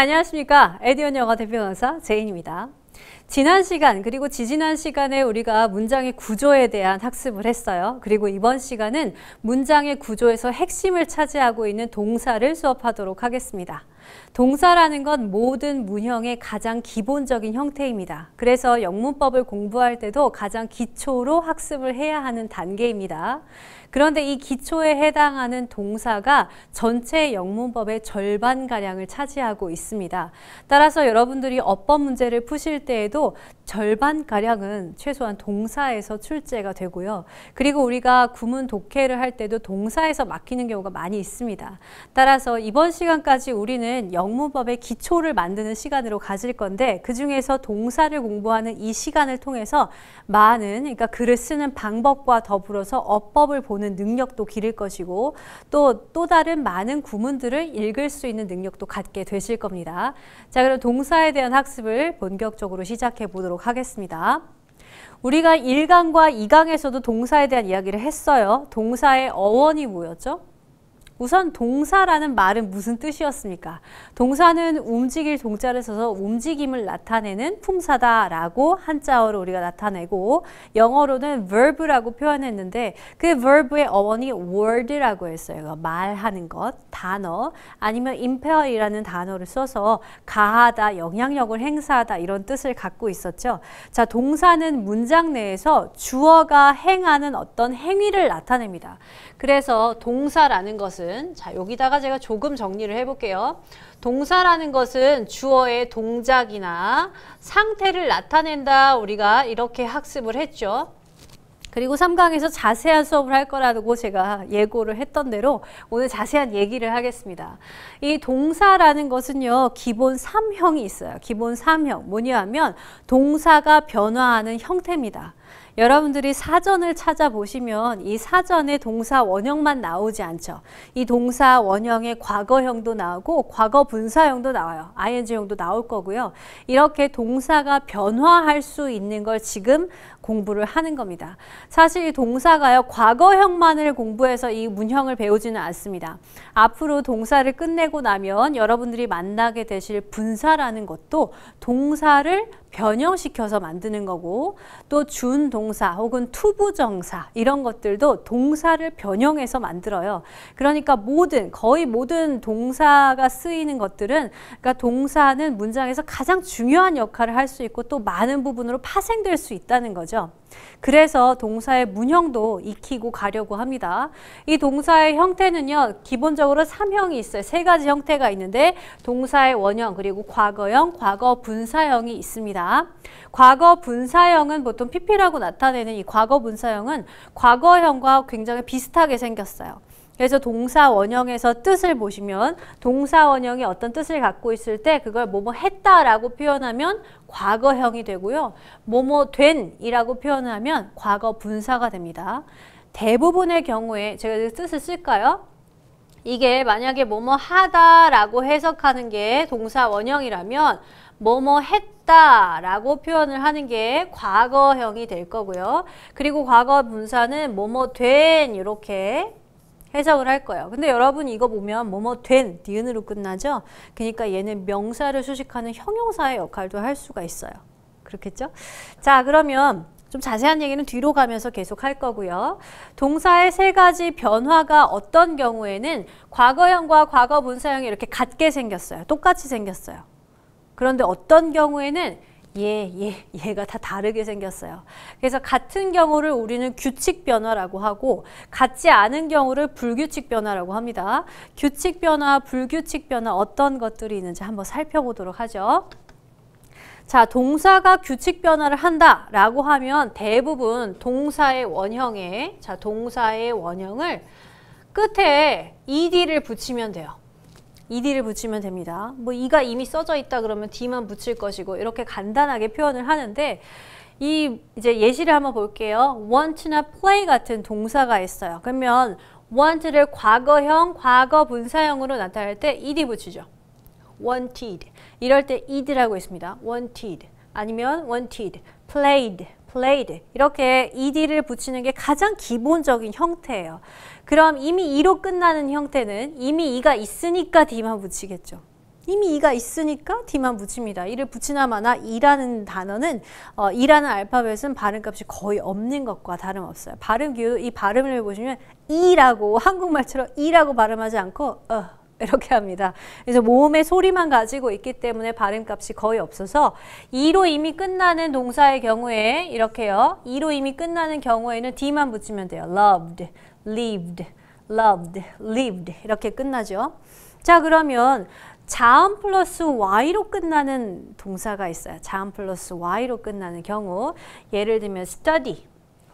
안녕하십니까. 에디언 영어 대표 강사 제인입니다. 지난 시간 그리고 지지난 시간에 우리가 문장의 구조에 대한 학습을 했어요. 그리고 이번 시간은 문장의 구조에서 핵심을 차지하고 있는 동사를 수업하도록 하겠습니다. 동사라는 건 모든 문형의 가장 기본적인 형태입니다. 그래서 영문법을 공부할 때도 가장 기초로 학습을 해야 하는 단계입니다. 그런데 이 기초에 해당하는 동사가 전체 영문법의 절반가량을 차지하고 있습니다. 따라서 여러분들이 어법 문제를 푸실 때에도 절반가량은 최소한 동사에서 출제가 되고요. 그리고 우리가 구문 독해를 할 때도 동사에서 막히는 경우가 많이 있습니다. 따라서 이번 시간까지 우리는 영문법의 기초를 만드는 시간으로 가질 건데 그 중에서 동사를 공부하는 이 시간을 통해서 많은 그러니까 글을 쓰는 방법과 더불어서 어법을 보는 보는 능력도 기를 것이고 또 또 다른 많은 구문들을 읽을 수 있는 능력도 갖게 되실 겁니다. 자, 그럼 동사에 대한 학습을 본격적으로 시작해 보도록 하겠습니다. 우리가 1강과 2강에서도 동사에 대한 이야기를 했어요. 동사의 어원이 뭐였죠? 우선 동사라는 말은 무슨 뜻이었습니까? 동사는 움직일 동자를 써서 움직임을 나타내는 품사다라고 한자어로 우리가 나타내고 영어로는 verb라고 표현했는데 그 verb의 어원이 word라고 했어요. 말하는 것, 단어 아니면 imper이라는 단어를 써서 가하다, 영향력을 행사하다 이런 뜻을 갖고 있었죠. 자, 동사는 문장 내에서 주어가 행하는 어떤 행위를 나타냅니다. 그래서 동사라는 것은 자 여기다가 제가 조금 정리를 해볼게요. 동사라는 것은 주어의 동작이나 상태를 나타낸다 우리가 이렇게 학습을 했죠. 그리고 3강에서 자세한 수업을 할 거라고 제가 예고를 했던 대로 오늘 자세한 얘기를 하겠습니다. 이 동사라는 것은요. 기본 3형이 있어요. 기본 3형. 뭐냐 하면 동사가 변화하는 형태입니다. 여러분들이 사전을 찾아보시면 이 사전에 동사 원형만 나오지 않죠. 이 동사 원형의 과거형도 나오고 과거 분사형도 나와요. ing형도 나올 거고요. 이렇게 동사가 변화할 수 있는 걸 지금 공부를 하는 겁니다. 사실 이 동사가요. 과거형만을 공부해서 이 문형을 배우지는 않습니다. 앞으로 동사를 끝내고 나면 여러분들이 만나게 되실 분사라는 것도 동사를 변형시켜서 만드는 거고 또 준동사 혹은 투부정사 이런 것들도 동사를 변형해서 만들어요. 그러니까 모든 거의 모든 동사가 쓰이는 것들은 그러니까 동사는 문장에서 가장 중요한 역할을 할 수 있고 또 많은 부분으로 파생될 수 있다는 거죠. 그래서 동사의 문형도 익히고 가려고 합니다. 이 동사의 형태는요. 기본적으로 3형이 있어요. 세 가지 형태가 있는데 동사의 원형 그리고 과거형, 과거 분사형이 있습니다. 과거 분사형은 보통 PP라고 나타내는 이 과거 분사형은 과거형과 굉장히 비슷하게 생겼어요. 그래서 동사 원형에서 뜻을 보시면 동사 원형이 어떤 뜻을 갖고 있을 때 그걸 뭐뭐 했다라고 표현하면 과거형이 되고요. 뭐뭐 된이라고 표현하면 과거 분사가 됩니다. 대부분의 경우에 제가 뜻을 쓸까요? 이게 만약에 뭐뭐 하다라고 해석하는 게 동사 원형이라면 뭐뭐 했다 라고 표현을 하는 게 과거형이 될 거고요. 그리고 과거 분사는 뭐뭐 된 이렇게 해석을 할 거예요. 근데 여러분 이거 보면 뭐뭐 된, 니은으로 끝나죠? 그러니까 얘는 명사를 수식하는 형용사의 역할도 할 수가 있어요. 그렇겠죠? 자, 그러면 좀 자세한 얘기는 뒤로 가면서 계속 할 거고요. 동사의 세 가지 변화가 어떤 경우에는 과거형과 과거 분사형이 이렇게 같게 생겼어요. 똑같이 생겼어요. 그런데 어떤 경우에는 얘, 얘, 얘가 다 다르게 생겼어요. 그래서 같은 경우를 우리는 규칙 변화라고 하고 같지 않은 경우를 불규칙 변화라고 합니다. 규칙 변화, 불규칙 변화 어떤 것들이 있는지 한번 살펴보도록 하죠. 자, 동사가 규칙 변화를 한다라고 하면 대부분 동사의 원형에 자, 동사의 원형을 끝에 ed를 붙이면 돼요. Ed를 붙이면 됩니다. 뭐 e가 이미 써져 있다 그러면 d만 붙일 것이고 이렇게 간단하게 표현을 하는데 이 이제 예시를 한번 볼게요. want나 play 같은 동사가 있어요. 그러면 want를 과거형, 과거 분사형으로 나타낼 때 ed 붙이죠. wanted. 이럴 때 ed라고 있습니다. wanted. 아니면 wanted, played, played. 이렇게 ed를 붙이는 게 가장 기본적인 형태예요. 그럼 이미 2로 끝나는 형태는 이미 2가 있으니까 D만 붙이겠죠. 이미 이가 있으니까 d만 붙입니다. 이를 붙이나 마나 이라는 단어는 어, 이라는 알파벳은 발음값이 거의 없는 것과 다름없어요. 발음 기호 이 발음을 보시면 이라고 한국말처럼 이라고 발음하지 않고 어 이렇게 합니다. 그래서 모음의 소리만 가지고 있기 때문에 발음값이 거의 없어서 이로 이미 끝나는 동사의 경우에 이렇게요. 이로 이미 끝나는 경우에는 d만 붙이면 돼요. loved, lived, loved, lived 이렇게 끝나죠. 자 그러면 자음 플러스 y로 끝나는 동사가 있어요. 자음 플러스 y로 끝나는 경우 예를 들면 study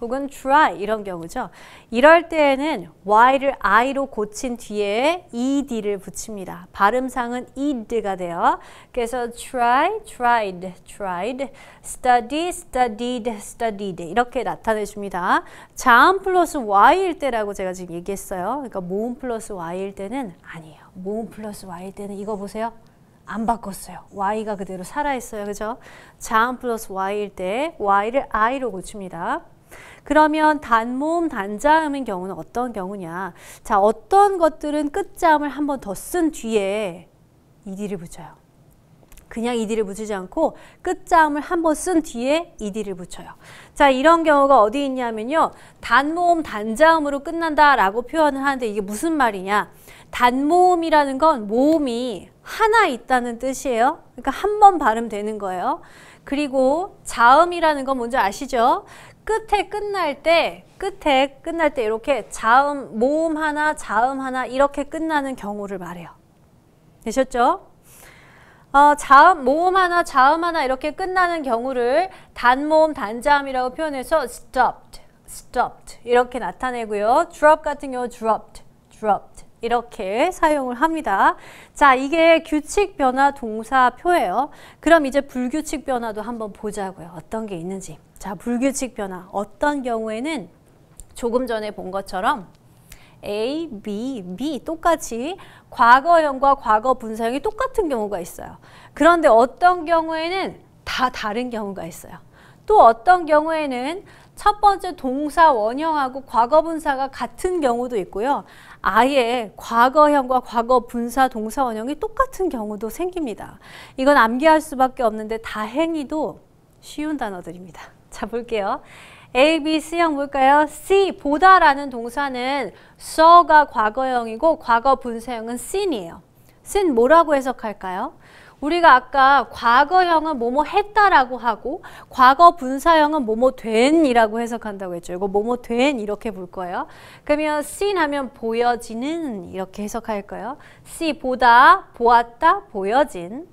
혹은 try 이런 경우죠. 이럴 때에는 y를 i로 고친 뒤에 ed를 붙입니다. 발음상은 ed가 돼요. 그래서 try, tried, tried, study, studied, studied 이렇게 나타내 줍니다. 자음 플러스 y일 때라고 제가 지금 얘기했어요. 그러니까 모음 플러스 y일 때는 아니에요. 모음 플러스 y일 때는 이거 보세요. 안 바꿨어요. y가 그대로 살아있어요. 그죠? 자음 플러스 y일 때 y를 i로 고칩니다. 그러면 단모음 단자음인 경우는 어떤 경우냐? 자, 어떤 것들은 끝자음을 한 번 더 쓴 뒤에 ed를 붙여요. 그냥 ed를 붙이지 않고 끝자음을 한 번 쓴 뒤에 ed를 붙여요. 자, 이런 경우가 어디 있냐면요. 단모음 단자음으로 끝난다라고 표현을 하는데 이게 무슨 말이냐? 단모음이라는 건 모음이 하나 있다는 뜻이에요. 그러니까 한 번 발음되는 거예요. 그리고 자음이라는 건 뭔지 아시죠? 끝에 끝날 때 끝에 끝날 때 이렇게 자음 모음 하나 자음 하나 이렇게 끝나는 경우를 말해요. 되셨죠? 어, 자음 모음 하나 자음 하나 이렇게 끝나는 경우를 단모음 단자음이라고 표현해서 stopped, stopped 이렇게 나타내고요. drop 같은 경우 dropped, dropped 이렇게 사용을 합니다. 자, 이게 규칙 변화 동사표예요. 그럼 이제 불규칙 변화도 한번 보자고요. 어떤 게 있는지. 자, 불규칙 변화. 어떤 경우에는 조금 전에 본 것처럼 A, B, B 똑같이 과거형과 과거 분사형이 똑같은 경우가 있어요. 그런데 어떤 경우에는 다 다른 경우가 있어요. 또 어떤 경우에는 첫 번째 동사 원형하고 과거 분사가 같은 경우도 있고요. 아예 과거형과 과거 분사 동사 원형이 똑같은 경우도 생깁니다. 이건 암기할 수밖에 없는데 다행히도 쉬운 단어들입니다. 자, 볼게요. A, B, C형 볼까요? C, 보다라는 동사는 saw가 과거형이고 과거 분사형은 sin이에요. sin 뭐라고 해석할까요? 우리가 아까 과거형은 뭐뭐 했다라고 하고 과거 분사형은 뭐뭐 된이라고 해석한다고 했죠. 이거 뭐뭐 된 이렇게 볼 거예요. 그러면 seen 하면 보여지는 이렇게 해석할 거예요. see 보다, 보았다, 보여진.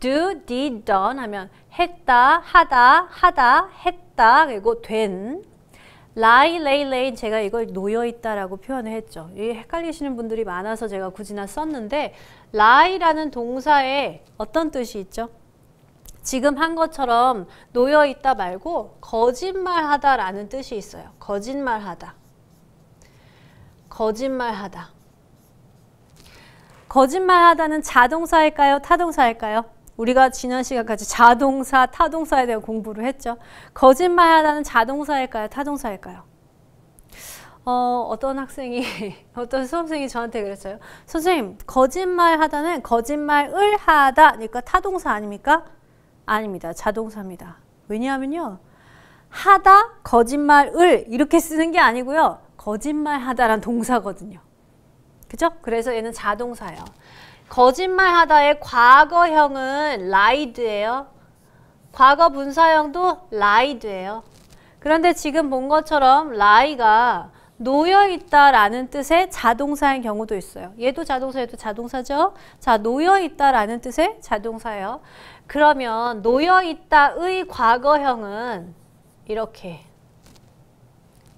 Do, did, done 하면 했다, 하다, 하다, 했다, 그리고 된. lie, lay, lay 제가 이걸 놓여있다라고 표현을 했죠. 이 헷갈리시는 분들이 많아서 제가 굳이나 썼는데 lie라는 동사에 어떤 뜻이 있죠? 지금 한 것처럼 놓여있다 말고 거짓말하다라는 뜻이 있어요. 거짓말하다. 거짓말하다. 거짓말하다는 자동사일까요? 타동사일까요? 우리가 지난 시간까지 자동사, 타동사에 대한 공부를 했죠. 거짓말하다는 자동사일까요? 타동사일까요? 어, 어떤 학생이, 어떤 수험생이 저한테 그랬어요. 선생님, 거짓말하다는 거짓말을 하다. 그러니까 타동사 아닙니까? 아닙니다. 자동사입니다. 왜냐하면요. 하다, 거짓말을 이렇게 쓰는 게 아니고요. 거짓말하다란 동사거든요. 그죠? 그래서 얘는 자동사예요. 거짓말하다의 과거형은 lied예요. 과거 분사형도 lied예요. 그런데 지금 본 것처럼 lie가 놓여있다라는 뜻의 자동사인 경우도 있어요. 얘도 자동사, 얘도 자동사죠? 자, 놓여있다라는 뜻의 자동사예요. 그러면 놓여있다의 과거형은 이렇게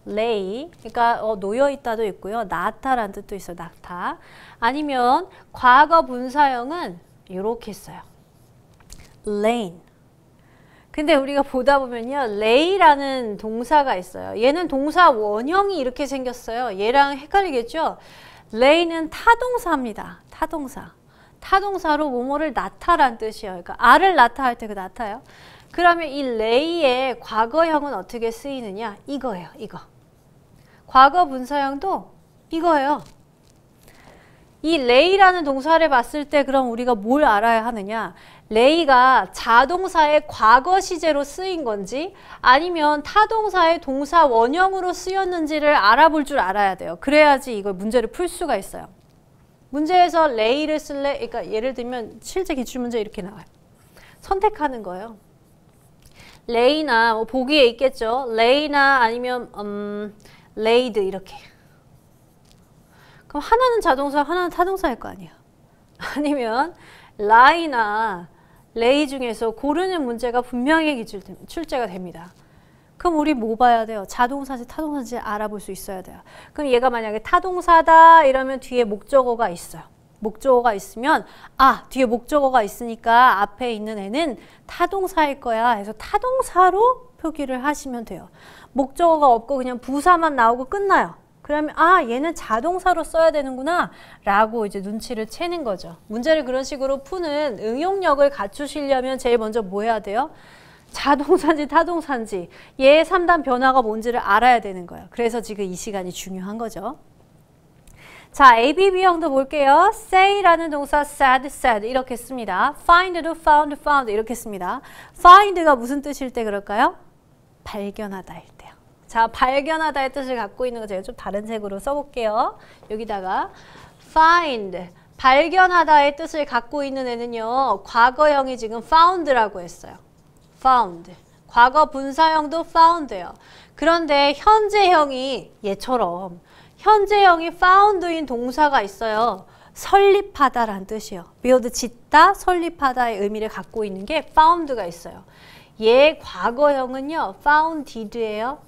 lay, 그러니까 어, 놓여 있다도 있고요. 나타라는 뜻도 있어요. 낙타. 아니면 과거 분사형은 이렇게 써요. lane. 근데 우리가 보다 보면요. lay라는 동사가 있어요. 얘는 동사 원형이 이렇게 생겼어요. 얘랑 헷갈리겠죠? lay는 타동사입니다. 타동사. 타동사로 뭐뭐를 나타란 뜻이에요. 그러니까 알을 나타 할 때 그 나타요. 그러면 이 lay의 과거형은 어떻게 쓰이느냐? 이거예요. 이거. 과거 분사형도 이거예요. 이 lay라는 동사를 봤을 때 그럼 우리가 뭘 알아야 하느냐? lay가 자동사의 과거 시제로 쓰인 건지 아니면 타동사의 동사 원형으로 쓰였는지를 알아볼 줄 알아야 돼요. 그래야지 이걸 문제를 풀 수가 있어요. 문제에서 lay를 쓸래? 그러니까 예를 들면 실제 기출문제 이렇게 나와요. 선택하는 거예요. lay나 뭐 보기에 있겠죠. lay나 아니면 음, laid 이렇게. 그럼 하나는 자동사, 하나는 타동사일 거 아니야. 아니면 lie나 lay 중에서 고르는 문제가 분명히 출제가 됩니다. 그럼 우리 뭐 봐야 돼요? 자동사인지 타동사인지 알아볼 수 있어야 돼요. 그럼 얘가 만약에 타동사다 이러면 뒤에 목적어가 있어요. 목적어가 있으면 아 뒤에 목적어가 있으니까 앞에 있는 애는 타동사일 거야 해서 타동사로 표기를 하시면 돼요. 목적어가 없고 그냥 부사만 나오고 끝나요. 그러면 아 얘는 자동사로 써야 되는구나 라고 이제 눈치를 채는 거죠. 문제를 그런 식으로 푸는 응용력을 갖추시려면 제일 먼저 뭐 해야 돼요? 자동사인지 타동사인지 얘 3단 변화가 뭔지를 알아야 되는 거예요. 그래서 지금 이 시간이 중요한 거죠. 자, ABB형도 볼게요. say라는 동사 said, said 이렇게 씁니다. find도 found, found 이렇게 씁니다. find가 무슨 뜻일 때 그럴까요? 발견하다일. 자, 발견하다의 뜻을 갖고 있는 거 제가 좀 다른 색으로 써볼게요. 여기다가 find, 발견하다의 뜻을 갖고 있는 애는요. 과거형이 지금 found라고 했어요. found. 과거 분사형도 found예요. 그런데 현재형이 얘처럼 현재형이 found인 동사가 있어요. 설립하다라는 뜻이요. build, 짓다, 설립하다의 의미를 갖고 있는 게 found가 있어요. 얘 과거형은요. founded예요.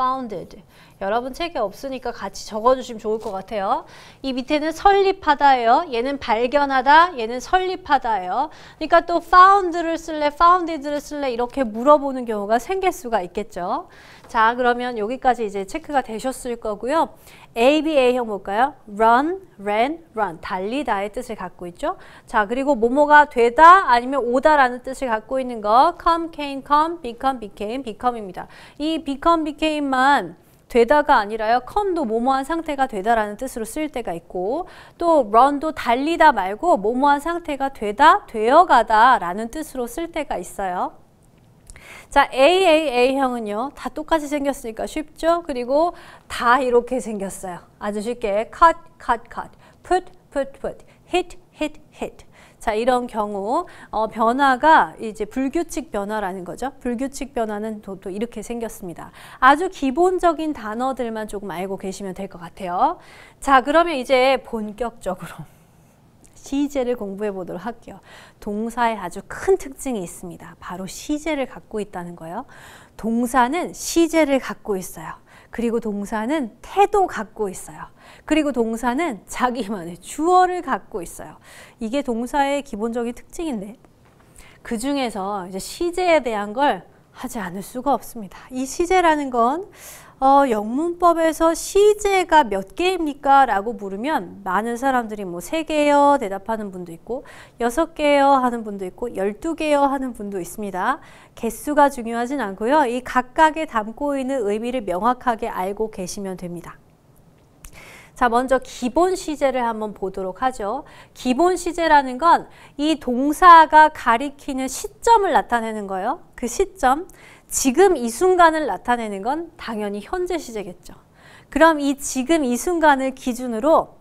Founded. 여러분 책에 없으니까 같이 적어주시면 좋을 것 같아요. 이 밑에는 설립하다예요. 얘는 발견하다, 얘는 설립하다예요. 그러니까 또 found를 쓸래, founded를 쓸래 이렇게 물어보는 경우가 생길 수가 있겠죠. 자, 그러면 여기까지 이제 체크가 되셨을 거고요. ABA형 볼까요? run, ran, run. 달리다의 뜻을 갖고 있죠. 자, 그리고 뭐뭐가 되다 아니면 오다라는 뜻을 갖고 있는 거 come, came, come, become, became, become입니다. 이 become, became만 되다가 아니라요. come도 뭐뭐한 상태가 되다라는 뜻으로 쓰일 때가 있고 또 run도 달리다 말고 뭐뭐한 상태가 되다, 되어가다 라는 뜻으로 쓸 때가 있어요. 자, AAA형은요. 다 똑같이 생겼으니까 쉽죠? 그리고 다 이렇게 생겼어요. 아주 쉽게 cut, cut, cut, put, put, put, hit, hit, hit. 자, 이런 경우 어, 변화가 이제 불규칙 변화라는 거죠. 불규칙 변화는 또, 또 이렇게 생겼습니다. 아주 기본적인 단어들만 조금 알고 계시면 될 것 같아요. 자, 그러면 이제 본격적으로 시제를 공부해 보도록 할게요. 동사에 아주 큰 특징이 있습니다. 바로 시제를 갖고 있다는 거예요. 동사는 시제를 갖고 있어요. 그리고 동사는 태도 갖고 있어요. 그리고 동사는 자기만의 주어를 갖고 있어요. 이게 동사의 기본적인 특징인데 그 중에서 이제 시제에 대한 걸 하지 않을 수가 없습니다. 이 시제라는 건 어, 영문법에서 시제가 몇 개입니까? 라고 물으면 많은 사람들이 뭐 세 개요 대답하는 분도 있고 여섯 개요 하는 분도 있고 열두 개요 하는 분도 있습니다. 개수가 중요하진 않고요. 이 각각에 담고 있는 의미를 명확하게 알고 계시면 됩니다. 자, 먼저 기본 시제를 한번 보도록 하죠. 기본 시제라는 건 이 동사가 가리키는 시점을 나타내는 거예요. 그 시점. 지금 이 순간을 나타내는 건 당연히 현재 시제겠죠. 그럼 이 지금 이 순간을 기준으로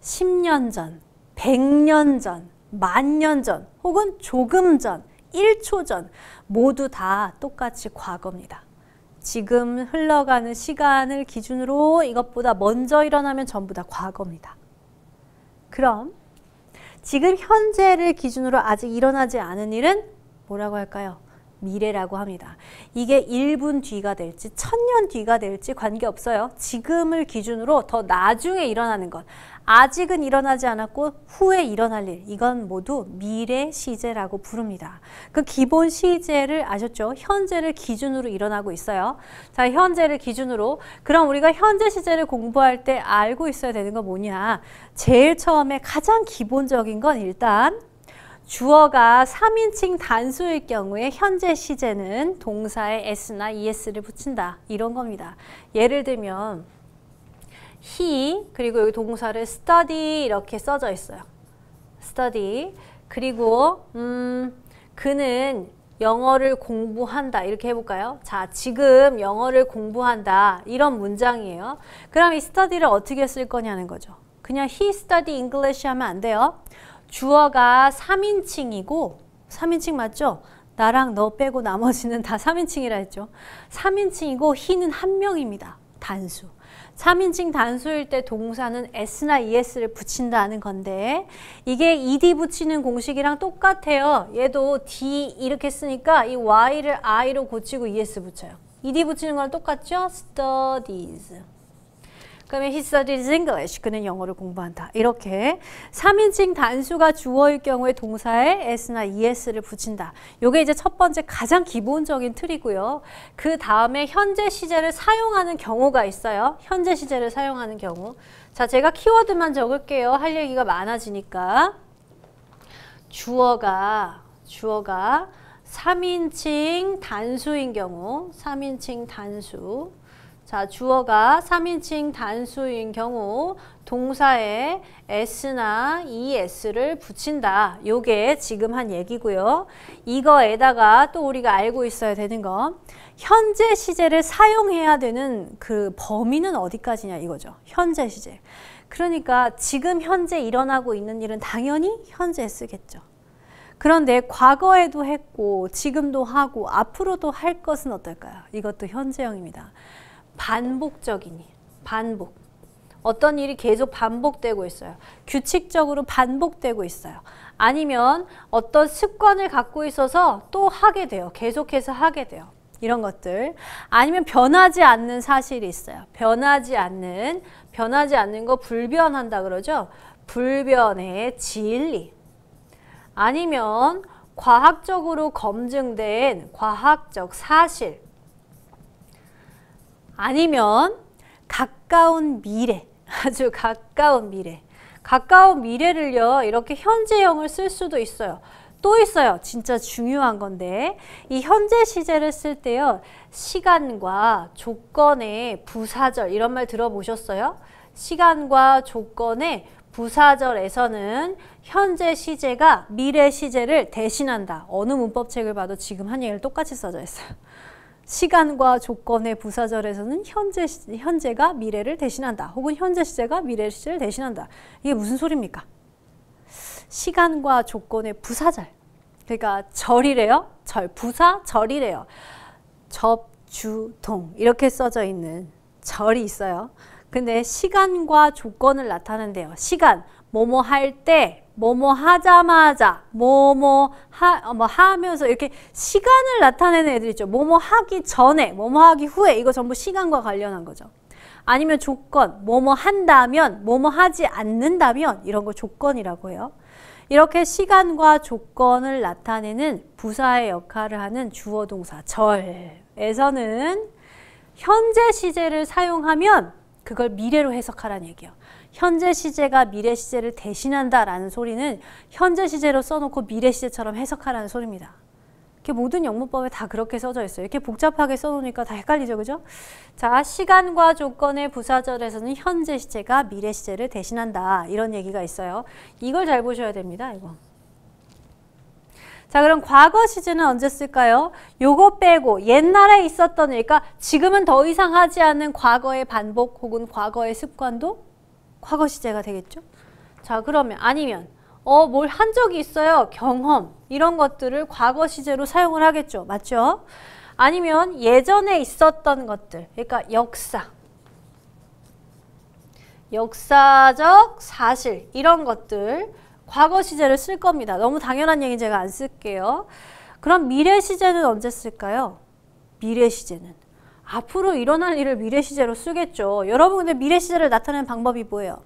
10년 전, 100년 전, 만 년 전, 혹은 조금 전, 1초 전 모두 다 똑같이 과거입니다. 지금 흘러가는 시간을 기준으로 이것보다 먼저 일어나면 전부 다 과거입니다. 그럼 지금 현재를 기준으로 아직 일어나지 않은 일은 뭐라고 할까요? 미래라고 합니다. 이게 1분 뒤가 될지 천년 뒤가 될지 관계없어요. 지금을 기준으로 더 나중에 일어나는 것. 아직은 일어나지 않았고 후에 일어날 일. 이건 모두 미래 시제라고 부릅니다. 그 기본 시제를 아셨죠? 현재를 기준으로 일어나고 있어요. 자, 현재를 기준으로. 그럼 우리가 현재 시제를 공부할 때 알고 있어야 되는 건 뭐냐? 제일 처음에 가장 기본적인 건 일단 주어가 3인칭 단수일 경우에 현재 시제는 동사에 s나 es를 붙인다. 이런 겁니다. 예를 들면 he 그리고 여기 동사를 study 이렇게 써져 있어요. study 그리고 음 그는 영어를 공부한다 이렇게 해볼까요? 자 지금 영어를 공부한다 이런 문장이에요. 그럼 이 study를 어떻게 쓸 거냐는 거죠. 그냥 he study English 하면 안 돼요. 주어가 3인칭이고 3인칭 맞죠? 나랑 너 빼고 나머지는 다 3인칭이라 했죠. 3인칭이고 he는 한 명입니다. 단수. 3인칭 단수일 때 동사는 s나 es를 붙인다는 건데 이게 ed 붙이는 공식이랑 똑같아요. 얘도 d 이렇게 쓰니까 이 y를 i로 고치고 es 붙여요. ed 붙이는 거랑 똑같죠? studies. 그러면 he studies English. 그는 영어를 공부한다. 이렇게 3인칭 단수가 주어일 경우에 동사에 s나 es를 붙인다. 이게 이제 첫 번째 가장 기본적인 틀이고요. 그 다음에 현재 시제를 사용하는 경우가 있어요. 현재 시제를 사용하는 경우. 자, 제가 키워드만 적을게요. 할 얘기가 많아지니까. 주어가 주어가 3인칭 단수인 경우 3인칭 단수 자, 주어가 3인칭 단수인 경우 동사에 s나 es를 붙인다. 요게 지금 한 얘기고요. 이거에다가 또 우리가 알고 있어야 되는 거 현재 시제를 사용해야 되는 그 범위는 어디까지냐 이거죠. 현재 시제. 그러니까 지금 현재 일어나고 있는 일은 당연히 현재 쓰겠죠. 그런데 과거에도 했고 지금도 하고 앞으로도 할 것은 어떨까요? 이것도 현재형입니다. 반복적인 일, 반복. 어떤 일이 계속 반복되고 있어요. 규칙적으로 반복되고 있어요. 아니면 어떤 습관을 갖고 있어서 또 하게 돼요. 계속해서 하게 돼요. 이런 것들. 아니면 변하지 않는 사실이 있어요. 변하지 않는, 변하지 않는 거 불변한다 그러죠. 불변의 진리. 아니면 과학적으로 검증된 과학적 사실. 아니면 가까운 미래, 아주 가까운 미래. 가까운 미래를요, 이렇게 현재형을 쓸 수도 있어요. 또 있어요. 진짜 중요한 건데 이 현재 시제를 쓸 때요. 시간과 조건의 부사절 이런 말 들어보셨어요? 시간과 조건의 부사절에서는 현재 시제가 미래 시제를 대신한다. 어느 문법책을 봐도 지금 한 얘기를 똑같이 써져 있어요. 시간과 조건의 부사절에서는 현재, 현재가 미래를 대신한다. 혹은 현재 시제가 미래 시제를 대신한다. 이게 무슨 소리입니까? 시간과 조건의 부사절. 그러니까 절이래요. 절, 부사, 절이래요. 접, 주, 동 이렇게 써져 있는 절이 있어요. 근데 시간과 조건을 나타낸대요. 시간, 뭐뭐 할 때, 뭐뭐 하자마자 뭐뭐 하, 뭐 하면서 이렇게 시간을 나타내는 애들 있죠. 뭐뭐 하기 전에, 뭐뭐 하기 후에 이거 전부 시간과 관련한 거죠. 아니면 조건, 뭐뭐 한다면, 뭐뭐 하지 않는다면 이런 거 조건이라고 해요. 이렇게 시간과 조건을 나타내는 부사의 역할을 하는 주어 동사 절에서는 현재 시제를 사용하면 그걸 미래로 해석하라는 얘기예요. 현재 시제가 미래 시제를 대신한다라는 소리는 현재 시제로 써놓고 미래 시제처럼 해석하라는 소리입니다. 이렇게 모든 영문법에 다 그렇게 써져 있어요. 이렇게 복잡하게 써놓으니까 다 헷갈리죠, 그죠? 자, 시간과 조건의 부사절에서는 현재 시제가 미래 시제를 대신한다. 이런 얘기가 있어요. 이걸 잘 보셔야 됩니다, 이거. 자, 그럼 과거 시제는 언제 쓸까요? 요거 빼고 옛날에 있었던 그러니까 지금은 더 이상 하지 않는 과거의 반복 혹은 과거의 습관도 과거 시제가 되겠죠? 자, 그러면 아니면 어, 뭘 한 적이 있어요. 경험. 이런 것들을 과거 시제로 사용을 하겠죠. 맞죠? 아니면 예전에 있었던 것들. 그러니까 역사. 역사적 사실. 이런 것들. 과거 시제를 쓸 겁니다. 너무 당연한 얘기 제가 안 쓸게요. 그럼 미래 시제는 언제 쓸까요? 미래 시제는. 앞으로 일어날 일을 미래 시제로 쓰겠죠. 여러분 근데 미래 시제를 나타내는 방법이 뭐예요?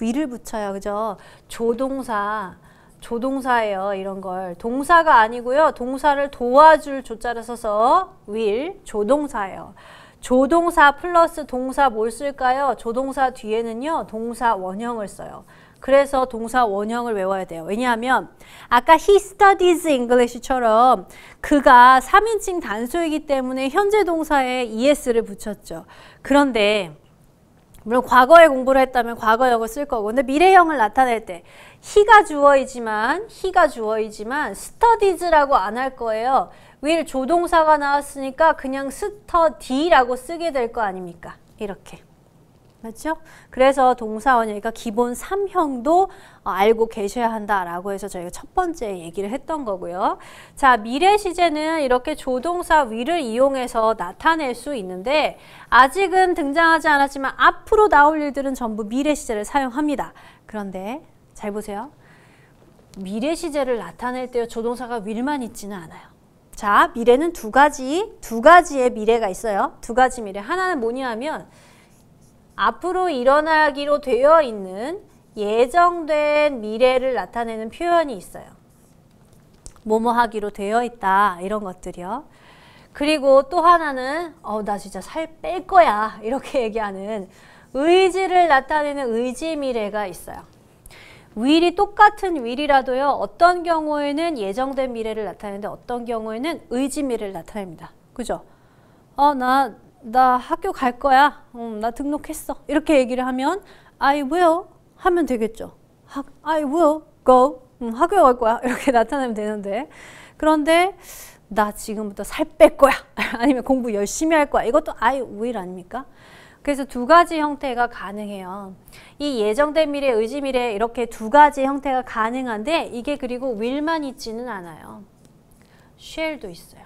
위를 붙여요. 그죠? 조동사. 조동사예요. 이런 걸. 동사가 아니고요. 동사를 도와줄 조자를 써서 will, 조동사예요. 조동사 플러스 동사 뭘 쓸까요? 조동사 뒤에는요. 동사 원형을 써요. 그래서 동사 원형을 외워야 돼요. 왜냐하면 아까 he studies English처럼 그가 3인칭 단수이기 때문에 현재 동사에 es를 붙였죠. 그런데 물론 과거에 공부를 했다면 과거형을 쓸 거고 근데 미래형을 나타낼 때 he가 주어이지만 he가 주어이지만 studies라고 안 할 거예요. will 조동사가 나왔으니까 그냥 study라고 쓰게 될 거 아닙니까? 이렇게. 맞죠? 그래서 동사원이니까 기본 3형도 알고 계셔야 한다라고 해서 저희가 첫 번째 얘기를 했던 거고요. 자, 미래 시제는 이렇게 조동사 위를 이용해서 나타낼 수 있는데 아직은 등장하지 않았지만 앞으로 나올 일들은 전부 미래 시제를 사용합니다. 그런데 잘 보세요. 미래 시제를 나타낼 때 조동사가 will만 있지는 않아요. 자, 미래는 두 가지, 두 가지의 미래가 있어요. 두 가지 미래. 하나는 뭐냐 하면 앞으로 일어나기로 되어 있는 예정된 미래를 나타내는 표현이 있어요. 뭐뭐 하기로 되어 있다 이런 것들이요. 그리고 또 하나는 어, 나 진짜 살 뺄 거야 이렇게 얘기하는 의지를 나타내는 의지 미래가 있어요. 윌이 똑같은 윌이라도요. 어떤 경우에는 예정된 미래를 나타내는데 어떤 경우에는 의지 미래를 나타냅니다. 그죠? 어, 나, 나 학교 갈 거야. 음, 나 등록했어. 이렇게 얘기를 하면 I will 하면 되겠죠. I will go. 음, 학교 갈 거야. 이렇게 나타내면 되는데 그런데 나 지금부터 살 뺄 거야. 아니면 공부 열심히 할 거야. 이것도 I will 아닙니까? 그래서 두 가지 형태가 가능해요. 이 예정된 미래, 의지 미래 이렇게 두 가지 형태가 가능한데 이게 그리고 will만 있지는 않아요. shall도 있어요.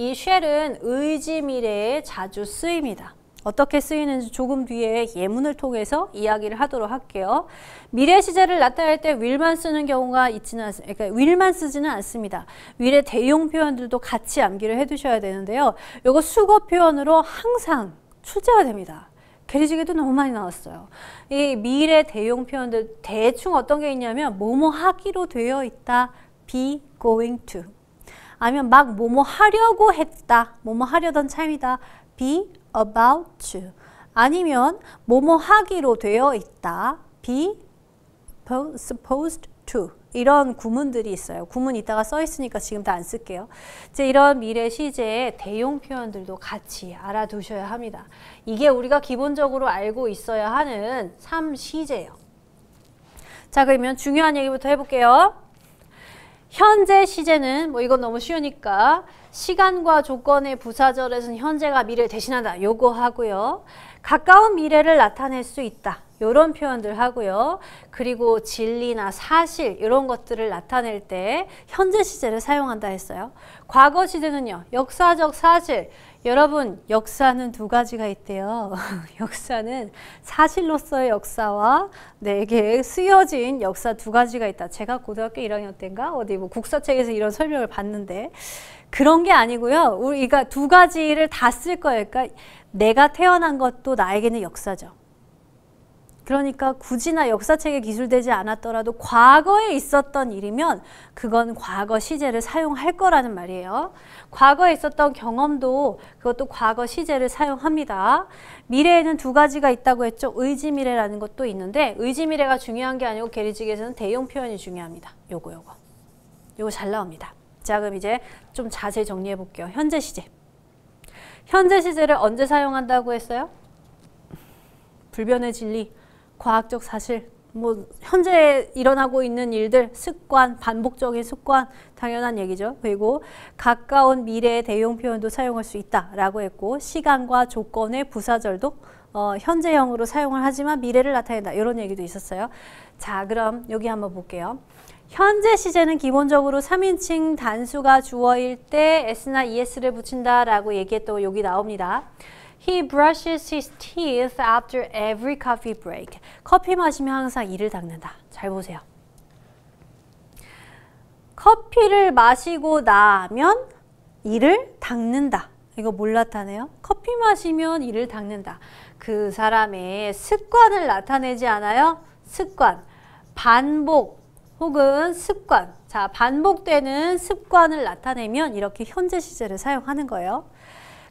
이 shall은 의지 미래에 자주 쓰입니다. 어떻게 쓰이는지 조금 뒤에 예문을 통해서 이야기를 하도록 할게요. 미래 시제를 나타낼 때 will만 쓰는 경우가 있지는 않습니다. 그러니까 will만 쓰지는 않습니다. will의 대용 표현들도 같이 암기를 해두셔야 되는데요. 이거 수거 표현으로 항상 출제가 됩니다. 게리지게도 너무 많이 나왔어요. 이 미래 대용 표현들 대충 어떤 게 있냐면 뭐뭐 하기로 되어 있다. be going to. 아니면 막 뭐뭐 하려고 했다. 뭐뭐 하려던 참이다. be about to 아니면 뭐뭐 하기로 되어 있다. be supposed to 이런 구문들이 있어요. 구문 이따가 써 있으니까 지금 다 안 쓸게요. 이제 이런 미래 시제의 대용 표현들도 같이 알아두셔야 합니다. 이게 우리가 기본적으로 알고 있어야 하는 3시제예요. 자 그러면 중요한 얘기부터 해볼게요. 현재 시제는 뭐 이건 너무 쉬우니까 시간과 조건의 부사절에서는 현재가 미래를 대신한다. 요거 하고요. 가까운 미래를 나타낼 수 있다. 이런 표현들 하고요. 그리고 진리나 사실 이런 것들을 나타낼 때 현재 시제를 사용한다 했어요. 과거 시제는요. 역사적 사실. 여러분 역사는 두 가지가 있대요. 역사는 사실로서의 역사와 내게 쓰여진 역사 두 가지가 있다. 제가 고등학교 1학년 때인가 어디 뭐 국사책에서 이런 설명을 봤는데 그런 게 아니고요. 우리가 두 가지를 다 쓸 거예요. 그러니까 내가 태어난 것도 나에게는 역사죠. 그러니까 굳이나 역사책에 기술되지 않았더라도 과거에 있었던 일이면 그건 과거 시제를 사용할 거라는 말이에요. 과거에 있었던 경험도 그것도 과거 시제를 사용합니다. 미래에는 두 가지가 있다고 했죠. 의지 미래라는 것도 있는데 의지 미래가 중요한 게 아니고 게리직에서는 대용 표현이 중요합니다. 요거 요거. 요거 잘 나옵니다. 자 그럼 이제 좀 자세히 정리해 볼게요. 현재 시제. 현재 시제를 언제 사용한다고 했어요? 불변의 진리. 과학적 사실, 뭐 현재 일어나고 있는 일들, 습관, 반복적인 습관 당연한 얘기죠. 그리고 가까운 미래의 대용 표현도 사용할 수 있다라고 했고 시간과 조건의 부사절도 어, 현재형으로 사용을 하지만 미래를 나타낸다 이런 얘기도 있었어요. 자 그럼 여기 한번 볼게요. 현재 시제는 기본적으로 3인칭 단수가 주어일 때 s나 es를 붙인다라고 얘기했던 여기 나옵니다. He brushes his teeth after every coffee break. 커피 마시면 항상 이를 닦는다. 잘 보세요. 커피를 마시고 나면 이를 닦는다. 이거 뭘 나타내요? 커피 마시면 이를 닦는다. 그 사람의 습관을 나타내지 않아요? 습관. 반복 혹은 습관. 자, 반복되는 습관을 나타내면 이렇게 현재 시제를 사용하는 거예요.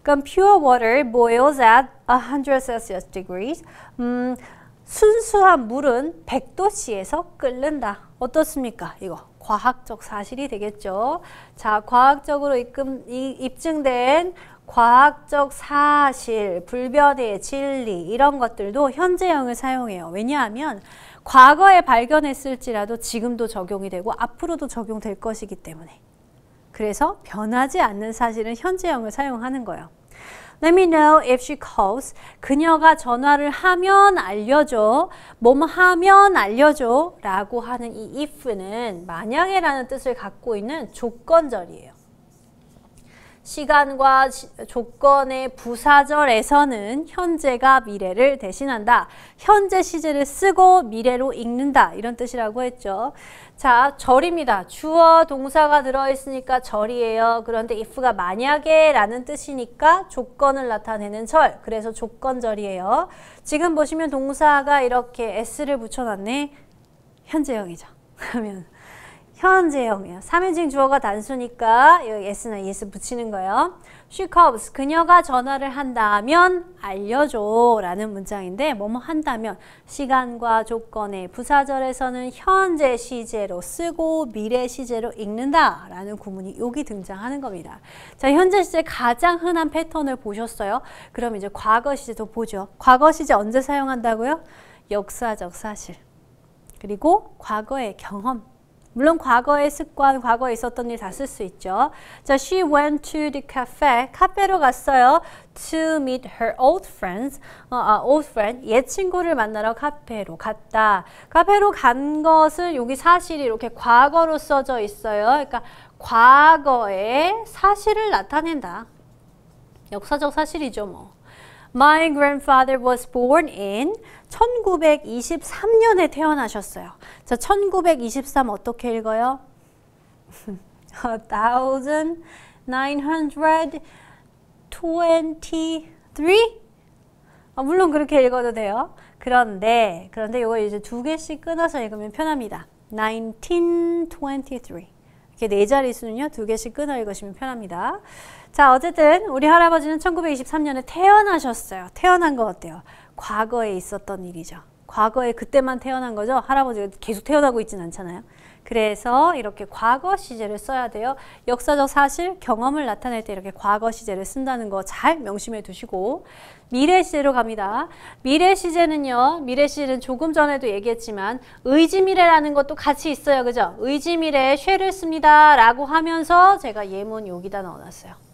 그럼 pure water boils at 100 Celsius degrees. 음, 순수한 물은 100도씨에서 끓는다. 어떻습니까? 이거 과학적 사실이 되겠죠. 자, 과학적으로 입금, 이, 입증된 과학적 사실, 불변의 진리 이런 것들도 현재형을 사용해요. 왜냐하면 과거에 발견했을지라도 지금도 적용이 되고 앞으로도 적용될 것이기 때문에. 그래서 변하지 않는 사실은 현재형을 사용하는 거예요. Let me know if she calls. 그녀가 전화를 하면 알려줘. 뭐뭐 하면 알려줘. 라고 하는 이 if는 만약에라는 뜻을 갖고 있는 조건절이에요. 시간과 조건의 부사절에서는 현재가 미래를 대신한다. 현재 시제를 쓰고 미래로 읽는다. 이런 뜻이라고 했죠. 자, 절입니다. 주어 동사가 들어있으니까 절이에요. 그런데 if가 만약에 라는 뜻이니까 조건을 나타내는 절. 그래서 조건절이에요. 지금 보시면 동사가 이렇게 s를 붙여놨네. 현재형이죠. 그러면 현재형이에요. 3인칭 주어가 단수니까 여기 s나 es 붙이는 거예요. She calls. 그녀가 전화를 한다면 알려줘 라는 문장인데 뭐뭐 한다면 시간과 조건의 부사절에서는 현재 시제로 쓰고 미래 시제로 읽는다 라는 구문이 여기 등장하는 겁니다. 자, 현재 시제 가장 흔한 패턴을 보셨어요? 그럼 이제 과거 시제도 보죠. 과거 시제 언제 사용한다고요? 역사적 사실. 그리고 과거의 경험 물론 과거의 습관, 과거에 있었던 일 다 쓸 수 있죠. 자, she went to the cafe. 카페로 갔어요. To meet her old friends. 어, 아, old friend. 옛 친구를 만나러 카페로 갔다. 카페로 간 것을 여기 사실이 이렇게 과거로 써져 있어요. 그러니까 과거의 사실을 나타낸다. 역사적 사실이죠, 뭐. My grandfather was born in 1923년에 태어나셨어요. 자, 1923 어떻게 읽어요? 1923? 아, 물론 그렇게 읽어도 돼요. 그런데 그런데 이거 이제 두 개씩 끊어서 읽으면 편합니다. 1923 이렇게 네 자릿수는요 두 개씩 끊어 읽으시면 편합니다. 자 어쨌든 우리 할아버지는 1923년에 태어나셨어요. 태어난 거 어때요? 과거에 있었던 일이죠. 과거에 그때만 태어난 거죠. 할아버지가 계속 태어나고 있진 않잖아요. 그래서 이렇게 과거 시제를 써야 돼요. 역사적 사실, 경험을 나타낼 때 이렇게 과거 시제를 쓴다는 거 잘 명심해 두시고 미래 시제로 갑니다. 미래 시제는요. 미래 시제는 조금 전에도 얘기했지만 의지 미래라는 것도 같이 있어요. 그죠? 의지 미래에 쉐를 씁니다. 라고 하면서 제가 예문 여기다 넣어놨어요.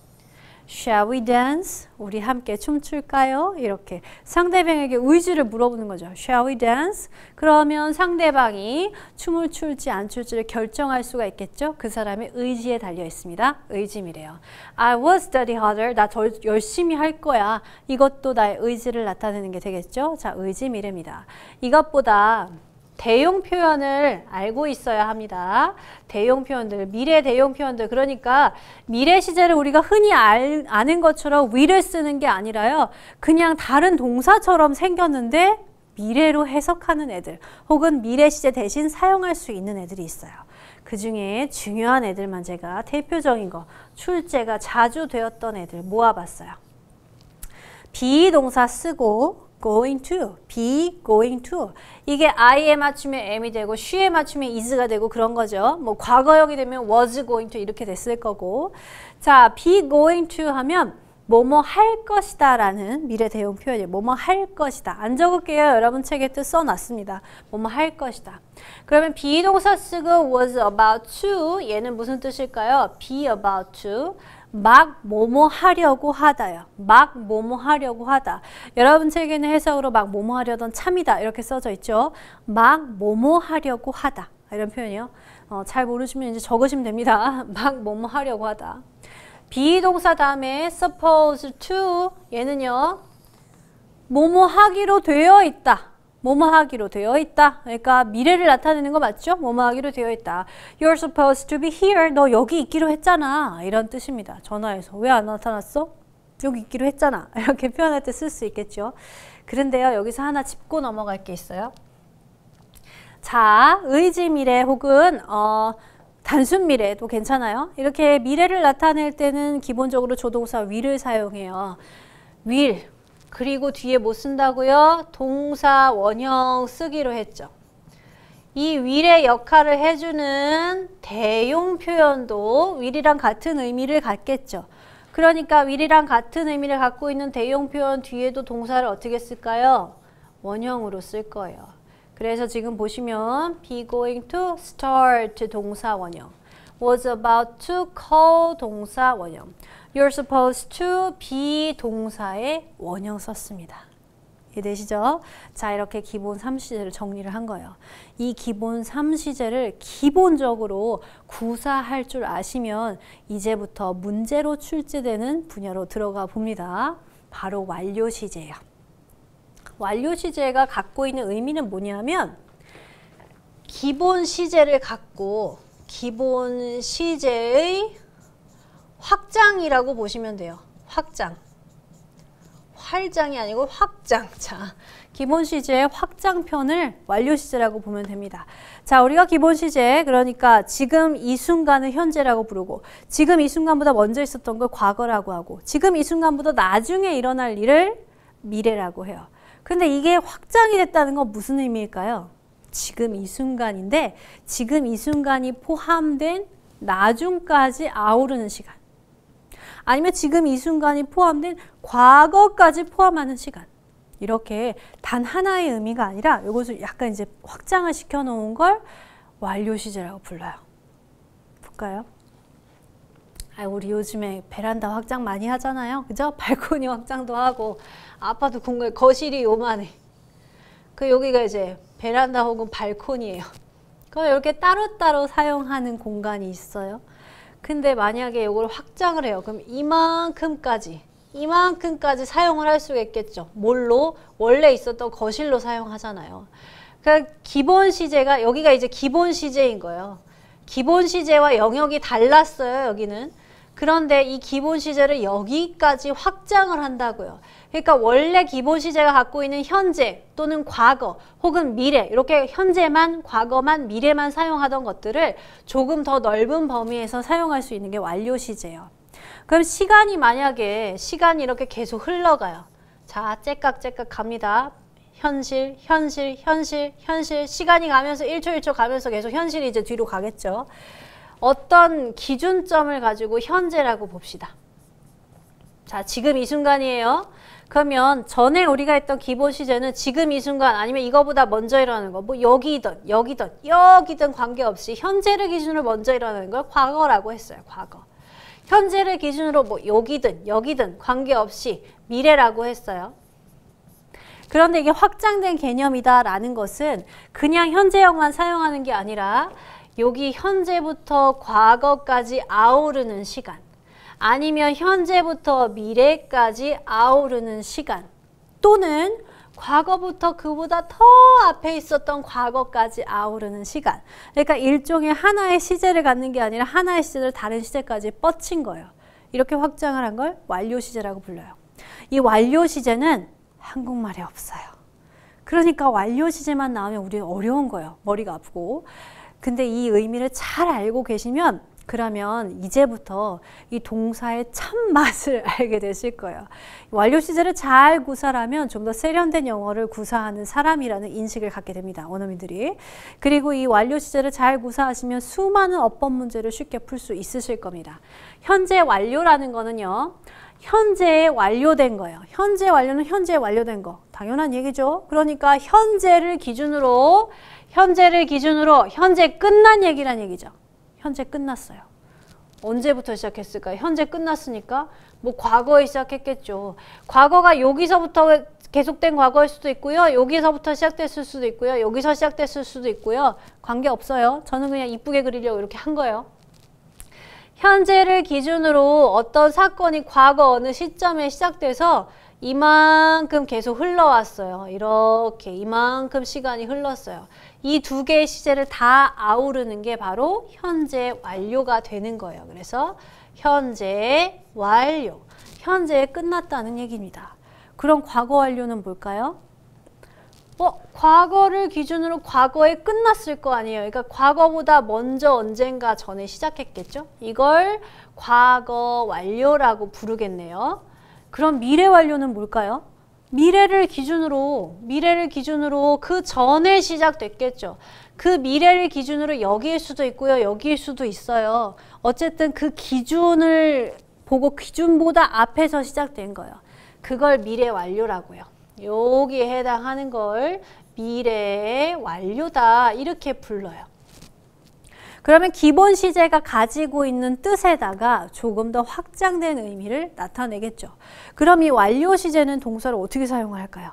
Shall we dance? 우리 함께 춤출까요? 이렇게 상대방에게 의지를 물어보는 거죠. Shall we dance? 그러면 상대방이 춤을 출지 안 출지를 결정할 수가 있겠죠. 그 사람의 의지에 달려 있습니다. 의지미래요. I will study harder. 나 더 열심히 할 거야. 이것도 나의 의지를 나타내는 게 되겠죠. 자, 의지미래입니다. 이것보다 대용 표현을 알고 있어야 합니다. 대용 표현들, 미래 대용 표현들. 그러니까 미래 시제를 우리가 흔히 알, 아는 것처럼 위를 쓰는 게 아니라요. 그냥 다른 동사처럼 생겼는데 미래로 해석하는 애들 혹은 미래 시제 대신 사용할 수 있는 애들이 있어요. 그 중에 중요한 애들만 제가 대표적인 거 출제가 자주 되었던 애들 모아봤어요. 비동사 쓰고 going to, be going to. 이게 I에 맞추면 am이 되고 she에 맞추면 is가 되고 그런 거죠. 뭐 과거형이 되면 was going to 이렇게 됐을 거고. 자, be going to 하면 뭐뭐 할 것이다 라는 미래 대용 표현이에요. 뭐뭐 할 것이다. 안 적을게요. 여러분 책에 뜻 써놨습니다. 뭐뭐 할 것이다. 그러면 비동사 쓰고 was about to 얘는 무슨 뜻일까요? be about to 막 뭐뭐 하려고 하다요. 막 뭐뭐 하려고 하다. 여러분 책에는 해석으로 막 뭐뭐 하려던 참이다 이렇게 써져 있죠. 막 뭐뭐 하려고 하다 이런 표현이요. 어, 잘 모르시면 이제 적으시면 됩니다. 막 뭐뭐 하려고 하다. 비동사 다음에 suppose to 얘는요. 뭐뭐 하기로 되어 있다. 뭐뭐 하기로 되어 있다. 그러니까 미래를 나타내는 거 맞죠? 뭐뭐 하기로 되어 있다. You're supposed to be here. 너 여기 있기로 했잖아. 이런 뜻입니다. 전화해서. 왜 안 나타났어? 여기 있기로 했잖아. 이렇게 표현할 때 쓸 수 있겠죠. 그런데요. 여기서 하나 짚고 넘어갈 게 있어요. 자, 의지 미래 혹은 어, 단순 미래도 괜찮아요. 이렇게 미래를 나타낼 때는 기본적으로 조동사 will을 사용해요. will, 그리고 뒤에 뭐 쓴다고요? 동사 원형 쓰기로 했죠. 이 will의 역할을 해주는 대용 표현도 will이랑 같은 의미를 갖겠죠. 그러니까 will이랑 같은 의미를 갖고 있는 대용 표현 뒤에도 동사를 어떻게 쓸까요? 원형으로 쓸 거예요. 그래서 지금 보시면 be going to start 동사 원형 was about to call 동사 원형 you're supposed to be 동사의 원형 썼습니다. 이해되시죠? 자 이렇게 기본 3시제를 정리를 한 거예요. 이 기본 3시제를 기본적으로 구사할 줄 아시면 이제부터 문제로 출제되는 분야로 들어가 봅니다. 바로 완료 시제예요. 완료 시제가 갖고 있는 의미는 뭐냐면 기본 시제를 갖고 기본 시제의 확장이라고 보시면 돼요. 확장. 활장이 아니고 확장. 자, 기본 시제의 확장편을 완료 시제라고 보면 됩니다. 자, 우리가 기본 시제, 그러니까 지금 이 순간을 현재라고 부르고 지금 이 순간보다 먼저 있었던 걸 과거라고 하고 지금 이 순간보다 나중에 일어날 일을 미래라고 해요. 근데 이게 확장이 됐다는 건 무슨 의미일까요? 지금 이 순간인데 지금 이 순간이 포함된 나중까지 아우르는 시간. 아니면 지금 이 순간이 포함된 과거까지 포함하는 시간. 이렇게 단 하나의 의미가 아니라 이것을 약간 이제 확장을 시켜 놓은 걸 완료 시제라고 불러요. 볼까요? 아, 우리 요즘에 베란다 확장 많이 하잖아요. 그죠? 발코니 확장도 하고 아파트 공간 거실이 요만해. 그 여기가 이제 베란다 혹은 발코니예요. 그럼 이렇게 따로따로 사용하는 공간이 있어요. 근데 만약에 이걸 확장을 해요. 그럼 이만큼까지 이만큼까지 사용을 할 수가 있겠죠. 뭘로? 원래 있었던 거실로 사용하잖아요. 그러니까 기본 시제가 여기가 이제 기본 시제인 거예요. 기본 시제와 영역이 달랐어요. 여기는. 그런데 이 기본 시제를 여기까지 확장을 한다고요. 그러니까 원래 기본 시제가 갖고 있는 현재 또는 과거 혹은 미래 이렇게 현재만 과거만 미래만 사용하던 것들을 조금 더 넓은 범위에서 사용할 수 있는 게 완료 시제예요. 그럼 시간이 만약에 시간이 이렇게 계속 흘러가요. 자, 째깍째깍 갑니다. 현실, 현실, 현실, 현실 시간이 가면서 1초 1초 가면서 계속 현실이 이제 뒤로 가겠죠. 어떤 기준점을 가지고 현재라고 봅시다. 자, 지금 이 순간이에요. 그러면 전에 우리가 했던 기본 시제는 지금 이 순간 아니면 이거보다 먼저 일어나는 거, 뭐 여기든 여기든 여기든 관계없이 현재를 기준으로 먼저 일어나는 걸 과거라고 했어요. 과거. 현재를 기준으로 뭐 여기든 여기든 관계없이 미래라고 했어요. 그런데 이게 확장된 개념이다라는 것은 그냥 현재형만 사용하는 게 아니라 여기 현재부터 과거까지 아우르는 시간 아니면 현재부터 미래까지 아우르는 시간 또는 과거부터 그보다 더 앞에 있었던 과거까지 아우르는 시간. 그러니까 일종의 하나의 시제를 갖는 게 아니라 하나의 시제를 다른 시제까지 뻗친 거예요. 이렇게 확장을 한 걸 완료 시제라고 불러요. 이 완료 시제는 한국말에 없어요. 그러니까 완료 시제만 나오면 우리는 어려운 거예요. 머리가 아프고 근데 이 의미를 잘 알고 계시면 그러면 이제부터 이 동사의 참맛을 알게 되실 거예요. 완료 시제를 잘 구사하면 좀 더 세련된 영어를 구사하는 사람이라는 인식을 갖게 됩니다. 원어민들이. 그리고 이 완료 시제를 잘 구사하시면 수많은 어법 문제를 쉽게 풀 수 있으실 겁니다. 현재 완료라는 거는요. 현재에 완료된 거예요. 현재 완료는 현재에 완료된 거. 당연한 얘기죠. 그러니까 현재를 기준으로 현재를 기준으로 현재 끝난 얘기란 얘기죠. 현재 끝났어요. 언제부터 시작했을까요? 현재 끝났으니까 뭐 과거에 시작했겠죠. 과거가 여기서부터 계속된 과거일 수도 있고요. 여기서부터 시작됐을 수도 있고요. 여기서 시작됐을 수도 있고요. 관계없어요. 저는 그냥 이쁘게 그리려고 이렇게 한 거예요. 현재를 기준으로 어떤 사건이 과거 어느 시점에 시작돼서 이만큼 계속 흘러왔어요. 이렇게 이만큼 시간이 흘렀어요. 이 두 개의 시제를 다 아우르는 게 바로 현재 완료가 되는 거예요. 그래서 현재 완료, 현재에 끝났다는 얘기입니다. 그럼 과거 완료는 뭘까요? 어, 과거를 기준으로 과거에 끝났을 거 아니에요. 그러니까 과거보다 먼저 언젠가 전에 시작했겠죠? 이걸 과거 완료라고 부르겠네요. 그럼 미래 완료는 뭘까요? 미래를 기준으로 미래를 기준으로 그 전에 시작됐겠죠. 그 미래를 기준으로 여기일 수도 있고요. 여기일 수도 있어요. 어쨌든 그 기준을 보고 기준보다 앞에서 시작된 거예요. 그걸 미래 완료라고요. 여기에 해당하는 걸 미래의 완료다 이렇게 불러요. 그러면 기본 시제가 가지고 있는 뜻에다가 조금 더 확장된 의미를 나타내겠죠. 그럼 이 완료 시제는 동사를 어떻게 사용할까요?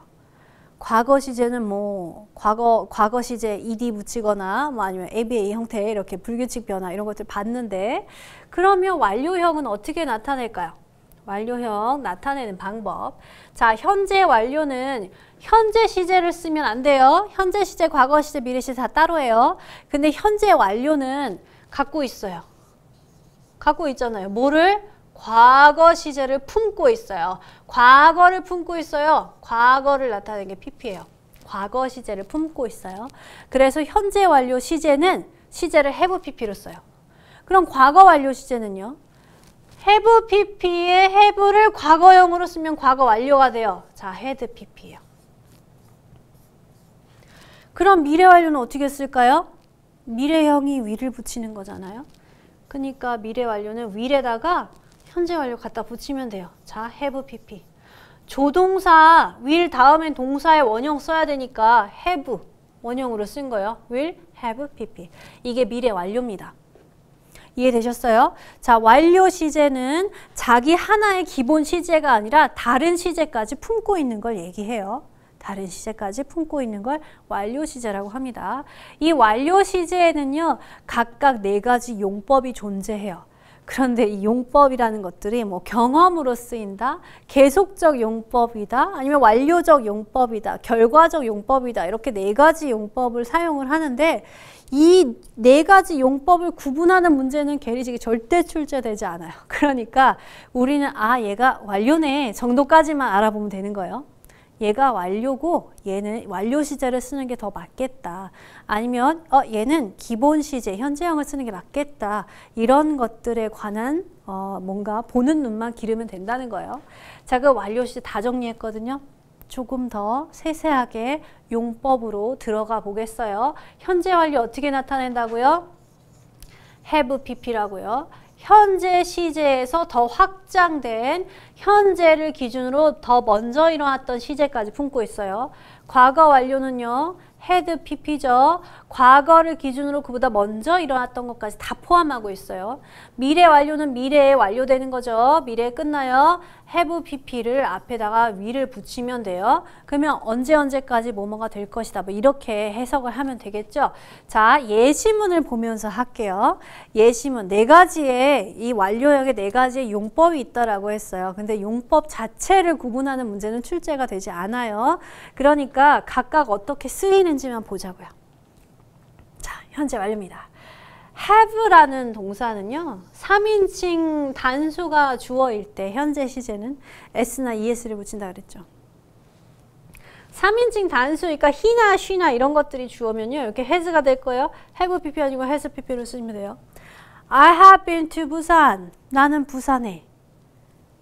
과거 시제는 뭐 과거 과거 시제 ed 붙이거나 뭐 아니면 aba 형태 이렇게 불규칙 변화 이런 것들 봤는데 그러면 완료형은 어떻게 나타낼까요? 완료형 나타내는 방법. 자, 현재 완료는 현재 시제를 쓰면 안 돼요. 현재 시제, 과거 시제, 미래 시제 다 따로예요. 근데 현재 완료는 갖고 있어요. 갖고 있잖아요. 뭐를? 과거 시제를 품고 있어요. 과거를 품고 있어요. 과거를 나타내는 게 PP예요. 과거 시제를 품고 있어요. 그래서 현재 완료 시제는 시제를 have PP로 써요. 그럼 과거 완료 시제는요? Have pp의 have를 과거형으로 쓰면 과거 완료가 돼요. 자, had pp예요. 그럼 미래 완료는 어떻게 쓸까요? 미래형이 위를 붙이는 거잖아요. 그러니까 미래 완료는 will에다가 현재 완료 갖다 붙이면 돼요. 자, have pp. 조동사 will 다음엔 동사의 원형 써야 되니까 have 원형으로 쓴 거예요. will have pp. 이게 미래 완료입니다. 이해되셨어요? 자, 완료 시제는 자기 하나의 기본 시제가 아니라 다른 시제까지 품고 있는 걸 얘기해요. 다른 시제까지 품고 있는 걸 완료 시제라고 합니다. 이 완료 시제에는요, 각각 네 가지 용법이 존재해요. 그런데 이 용법이라는 것들이 뭐 경험으로 쓰인다, 계속적 용법이다, 아니면 완료적 용법이다, 결과적 용법이다 이렇게 네 가지 용법을 사용을 하는데 이 네 가지 용법을 구분하는 문제는 계리식이 절대 출제되지 않아요. 그러니까 우리는 아 얘가 완료네 정도까지만 알아보면 되는 거예요. 얘가 완료고 얘는 완료 시제를 쓰는 게 더 맞겠다. 아니면 어 얘는 기본 시제, 현재형을 쓰는 게 맞겠다. 이런 것들에 관한 어 뭔가 보는 눈만 기르면 된다는 거예요. 자, 그 완료 시제 다 정리했거든요. 조금 더 세세하게 용법으로 들어가 보겠어요. 현재 완료 어떻게 나타낸다고요? have pp라고요. 현재 시제에서 더 확장된 현재를 기준으로 더 먼저 일어났던 시제까지 품고 있어요. 과거 완료는요. had PP죠. 과거를 기준으로 그보다 먼저 일어났던 것까지 다 포함하고 있어요. 미래 완료는 미래에 완료되는 거죠. 미래에 끝나요. have pp를 앞에다가 will을 붙이면 돼요. 그러면 언제 언제까지 뭐뭐가 될 것이다. 뭐 이렇게 해석을 하면 되겠죠. 자, 예시문을 보면서 할게요. 예시문 네 가지의 이 완료형의 네 가지의 용법이 있다라고 했어요. 근데 용법 자체를 구분하는 문제는 출제가 되지 않아요. 그러니까 각각 어떻게 쓰이는지만 보자고요. 자, 현재 완료입니다. have라는 동사는요. 3인칭 단수가 주어일 때 현재 시제는 s나 es를 붙인다 그랬죠. 3인칭 단수니까 he나 she나 이런 것들이 주어면요. 이렇게 has가 될 거예요. have pp 아니고 has pp로 쓰면 돼요. I have been to 부산. 나는 부산에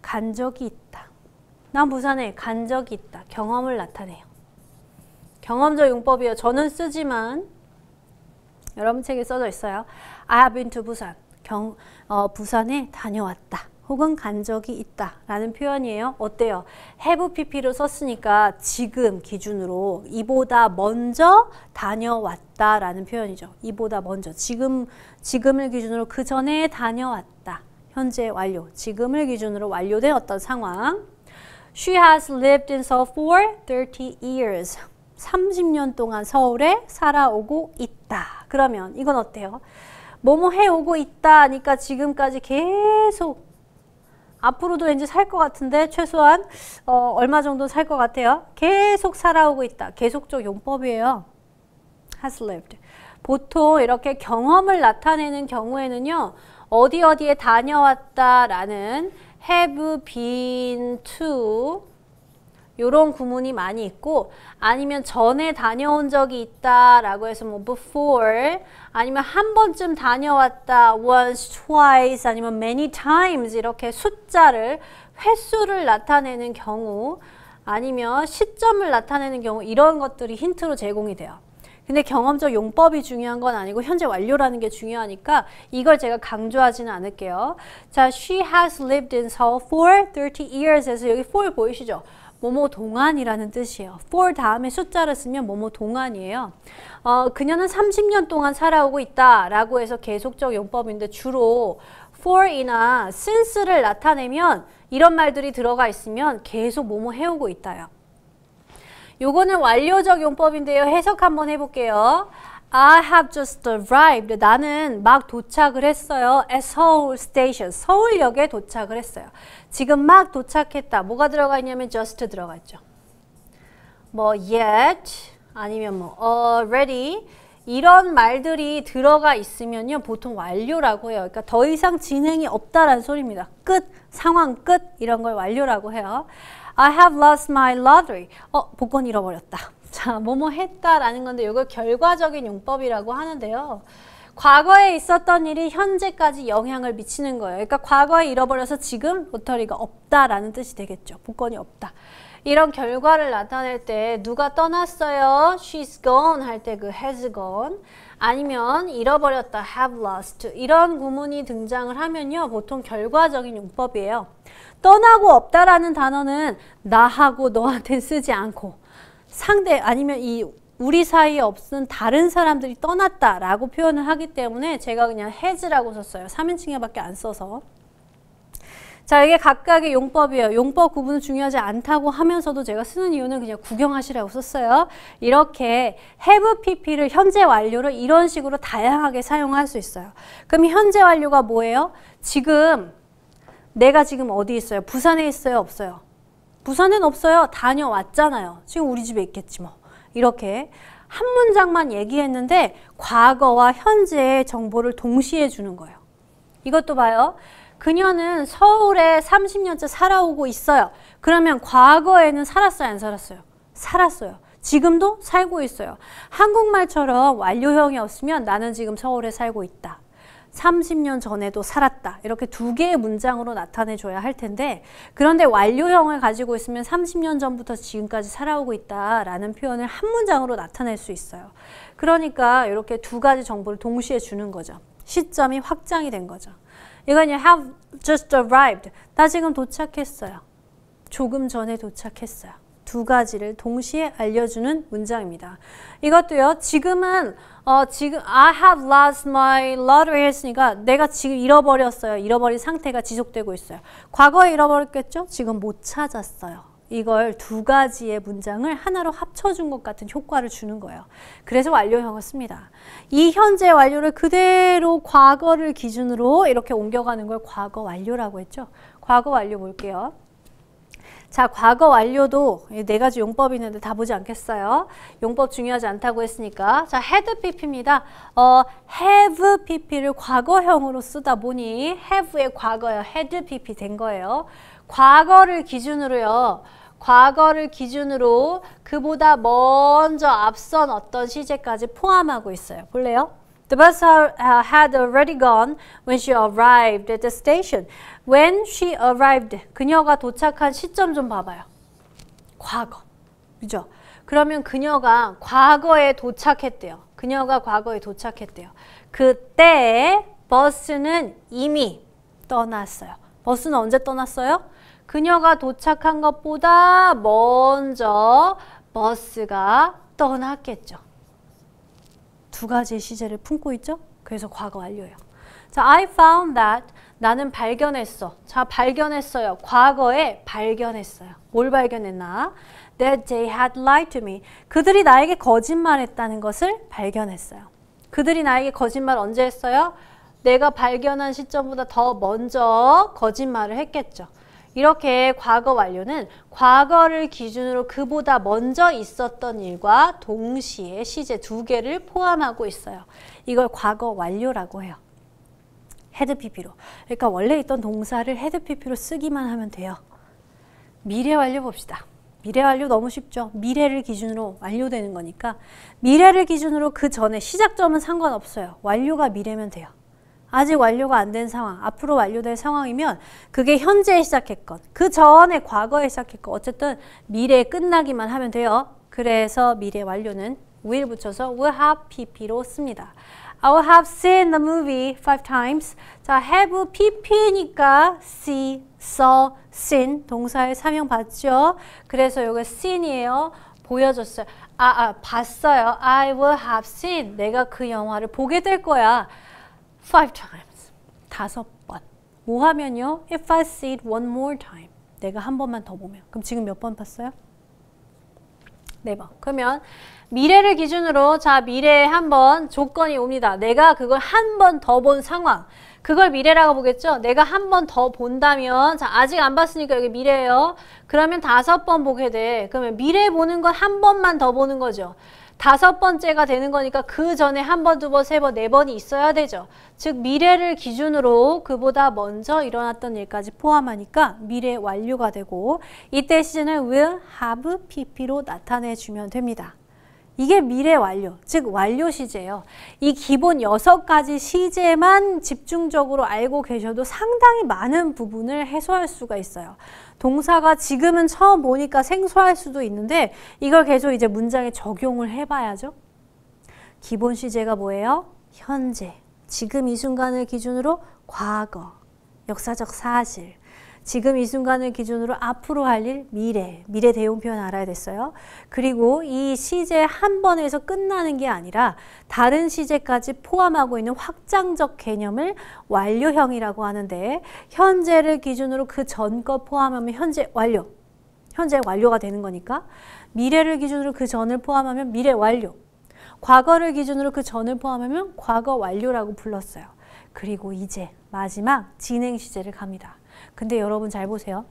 간 적이 있다. 난 부산에 간 적이 있다. 경험을 나타내요. 경험적 용법이에요. 저는 쓰지만 여러분 책에 써져 있어요. I have been to 부산. 경, 어, 부산에 다녀왔다. 혹은 간 적이 있다 라는 표현이에요. 어때요? have pp로 썼으니까 지금 기준으로 이보다 먼저 다녀왔다 라는 표현이죠. 이보다 먼저 지금, 지금을 기준으로 그 전에 다녀왔다. 현재 완료. 지금을 기준으로 완료된 어떤 상황. She has lived in Seoul for 30 years. 30년 동안 서울에 살아오고 있다. 그러면 이건 어때요? 뭐뭐 해오고 있다 하니까 지금까지 계속 앞으로도 왠지 살것 같은데 최소한 어, 얼마 정도 살 것 같아요. 계속 살아오고 있다. 계속적 용법이에요. has lived. 보통 이렇게 경험을 나타내는 경우에는요. 어디 어디에 다녀왔다라는 have been to 이런 구문이 많이 있고 아니면 전에 다녀온 적이 있다라고 해서 뭐 before 아니면 한 번쯤 다녀왔다 once, twice 아니면 many times 이렇게 숫자를 횟수를 나타내는 경우 아니면 시점을 나타내는 경우 이런 것들이 힌트로 제공이 돼요. 근데 경험적 용법이 중요한 건 아니고 현재 완료라는 게 중요하니까 이걸 제가 강조하지는 않을게요. 자, she has lived in Seoul for 30 years 에서 여기 for 보이시죠? 뭐뭐 동안이라는 뜻이에요. for 다음에 숫자를 쓰면 뭐뭐 동안이에요. 어, 그녀는 30년 동안 살아오고 있다라고 해서 계속적 용법인데 주로 for이나 since를 나타내면 이런 말들이 들어가 있으면 계속 뭐뭐 해오고 있다요. 요거는 완료적 용법인데요. 해석 한번 해볼게요. I have just arrived. 나는 막 도착을 했어요. at Seoul Station. 서울역에 도착을 했어요. 지금 막 도착했다. 뭐가 들어가 있냐면 just 들어가 있죠. 뭐 yet 아니면 뭐 already 이런 말들이 들어가 있으면요. 보통 완료라고 해요. 그러니까 더 이상 진행이 없다라는 소리입니다. 끝, 상황 끝 이런 걸 완료라고 해요. I have lost my lottery. 어, 복권 잃어버렸다. 자, 뭐뭐 했다라는 건데 이걸 결과적인 용법이라고 하는데요. 과거에 있었던 일이 현재까지 영향을 미치는 거예요. 그러니까 과거에 잃어버려서 지금 로터리가 없다라는 뜻이 되겠죠. 복권이 없다. 이런 결과를 나타낼 때 누가 떠났어요? She's gone 할 때 그 has gone 아니면 잃어버렸다 have lost 이런 구문이 등장을 하면요. 보통 결과적인 용법이에요. 떠나고 없다라는 단어는 나하고 너한테 쓰지 않고 상대 아니면 이 우리 사이에 없은 다른 사람들이 떠났다라고 표현을 하기 때문에 제가 그냥 has라고 썼어요. 3인칭에밖에 안 써서. 자, 이게 각각의 용법이에요. 용법 구분은 중요하지 않다고 하면서도 제가 쓰는 이유는 그냥 구경하시라고 썼어요. 이렇게 have pp를 현재 완료를 이런 식으로 다양하게 사용할 수 있어요. 그럼 현재 완료가 뭐예요? 지금 내가 지금 어디 있어요? 부산에 있어요? 없어요? 부산엔 없어요. 다녀왔잖아요. 지금 우리 집에 있겠지 뭐. 이렇게 한 문장만 얘기했는데 과거와 현재의 정보를 동시에 주는 거예요. 이것도 봐요. 그녀는 서울에 30년째 살아오고 있어요. 그러면 과거에는 살았어요? 안 살았어요? 살았어요. 지금도 살고 있어요. 한국말처럼 완료형이었으면 나는 지금 서울에 살고 있다. 30년 전에도 살았다. 이렇게 두 개의 문장으로 나타내줘야 할 텐데 그런데 완료형을 가지고 있으면 30년 전부터 지금까지 살아오고 있다라는 표현을 한 문장으로 나타낼 수 있어요. 그러니까 이렇게 두 가지 정보를 동시에 주는 거죠. 시점이 확장이 된 거죠. 이건 have just arrived. 나 지금 도착했어요. 조금 전에 도착했어요. 두 가지를 동시에 알려주는 문장입니다. 이것도요. 지금은 어, 지금 I have lost my lottery 했으니까 내가 지금 잃어버렸어요. 잃어버린 상태가 지속되고 있어요. 과거에 잃어버렸겠죠? 지금 못 찾았어요. 이걸 두 가지의 문장을 하나로 합쳐준 것 같은 효과를 주는 거예요. 그래서 완료형을 씁니다. 이 현재 완료를 그대로 과거를 기준으로 이렇게 옮겨가는 걸 과거 완료라고 했죠. 과거 완료 볼게요. 자, 과거 완료도 네 가지 용법이 있는데 다 보지 않겠어요? 용법 중요하지 않다고 했으니까. 자, had pp입니다. 어, have pp를 과거형으로 쓰다 보니 have의 과거요. had pp 된 거예요. 과거를 기준으로요. 과거를 기준으로 그보다 먼저 앞선 어떤 시제까지 포함하고 있어요. 볼래요? The bus had already gone when she arrived at the station. When she arrived. 그녀가 도착한 시점 좀 봐봐요. 과거. 그죠? 그러면 그녀가 과거에 도착했대요. 그녀가 과거에 도착했대요. 그때 버스는 이미 떠났어요. 버스는 언제 떠났어요? 그녀가 도착한 것보다 먼저 버스가 떠났겠죠. 두 가지의 시제를 품고 있죠? 그래서 과거 완료예요. 자, I found that 나는 발견했어. 자, 발견했어요. 과거에 발견했어요. 뭘 발견했나? That they had lied to me. 그들이 나에게 거짓말했다는 것을 발견했어요. 그들이 나에게 거짓말 언제 했어요? 내가 발견한 시점보다 더 먼저 거짓말을 했겠죠. 이렇게 과거 완료는 과거를 기준으로 그보다 먼저 있었던 일과 동시에 시제 두 개를 포함하고 있어요. 이걸 과거 완료라고 해요. had PP로. 그러니까 원래 있던 동사를 had PP로 쓰기만 하면 돼요. 미래 완료 봅시다. 미래 완료 너무 쉽죠. 미래를 기준으로 완료되는 거니까 미래를 기준으로 그 전에 시작점은 상관없어요. 완료가 미래면 돼요. 아직 완료가 안 된 상황, 앞으로 완료될 상황이면 그게 현재에 시작했건 그 전에 과거에 시작했건 어쨌든 미래에 끝나기만 하면 돼요. 그래서 미래 완료는 will 붙여서 will have pp로 씁니다. I will have seen the movie five times. 자, have pp니까 see, saw, seen 동사의 사용 받죠. 그래서 이거 seen이에요. 보여줬어요. 아, 아, 봤어요. I will have seen. 내가 그 영화를 보게 될 거야. Five times. 다섯 번. 뭐 하면요? If I see it one more time. 내가 한 번만 더 보면. 그럼 지금 몇 번 봤어요? 네 번. 그러면 미래를 기준으로 자 미래에 한 번 조건이 옵니다. 내가 그걸 한 번 더 본 상황. 그걸 미래라고 보겠죠? 내가 한 번 더 본다면 자 아직 안 봤으니까 여기 미래예요. 그러면 다섯 번 보게 돼. 그러면 미래 보는 건 한 번만 더 보는 거죠. 다섯 번째가 되는 거니까 그 전에 한 번, 두 번, 세 번, 네 번이 있어야 되죠. 즉 미래를 기준으로 그보다 먼저 일어났던 일까지 포함하니까 미래 완료가 되고 이때 시제는 will, have, pp로 나타내주면 됩니다. 이게 미래 완료, 즉 완료 시제예요. 이 기본 여섯 가지 시제만 집중적으로 알고 계셔도 상당히 많은 부분을 해소할 수가 있어요. 동사가 지금은 처음 보니까 생소할 수도 있는데 이걸 계속 이제 문장에 적용을 해봐야죠. 기본 시제가 뭐예요? 현재, 지금 이 순간을 기준으로 과거, 역사적 사실, 지금 이 순간을 기준으로 앞으로 할 일, 미래, 미래 대용 표현 알아야 됐어요. 그리고 이 시제 한 번에서 끝나는 게 아니라 다른 시제까지 포함하고 있는 확장적 개념을 완료형이라고 하는데 현재를 기준으로 그전것 포함하면 현재 완료, 현재 완료가 되는 거니까 미래를 기준으로 그 전을 포함하면 미래 완료, 과거를 기준으로 그 전을 포함하면 과거 완료라고 불렀어요. 그리고 이제 마지막 진행 시제를 갑니다. 근데 여러분 잘 보세요.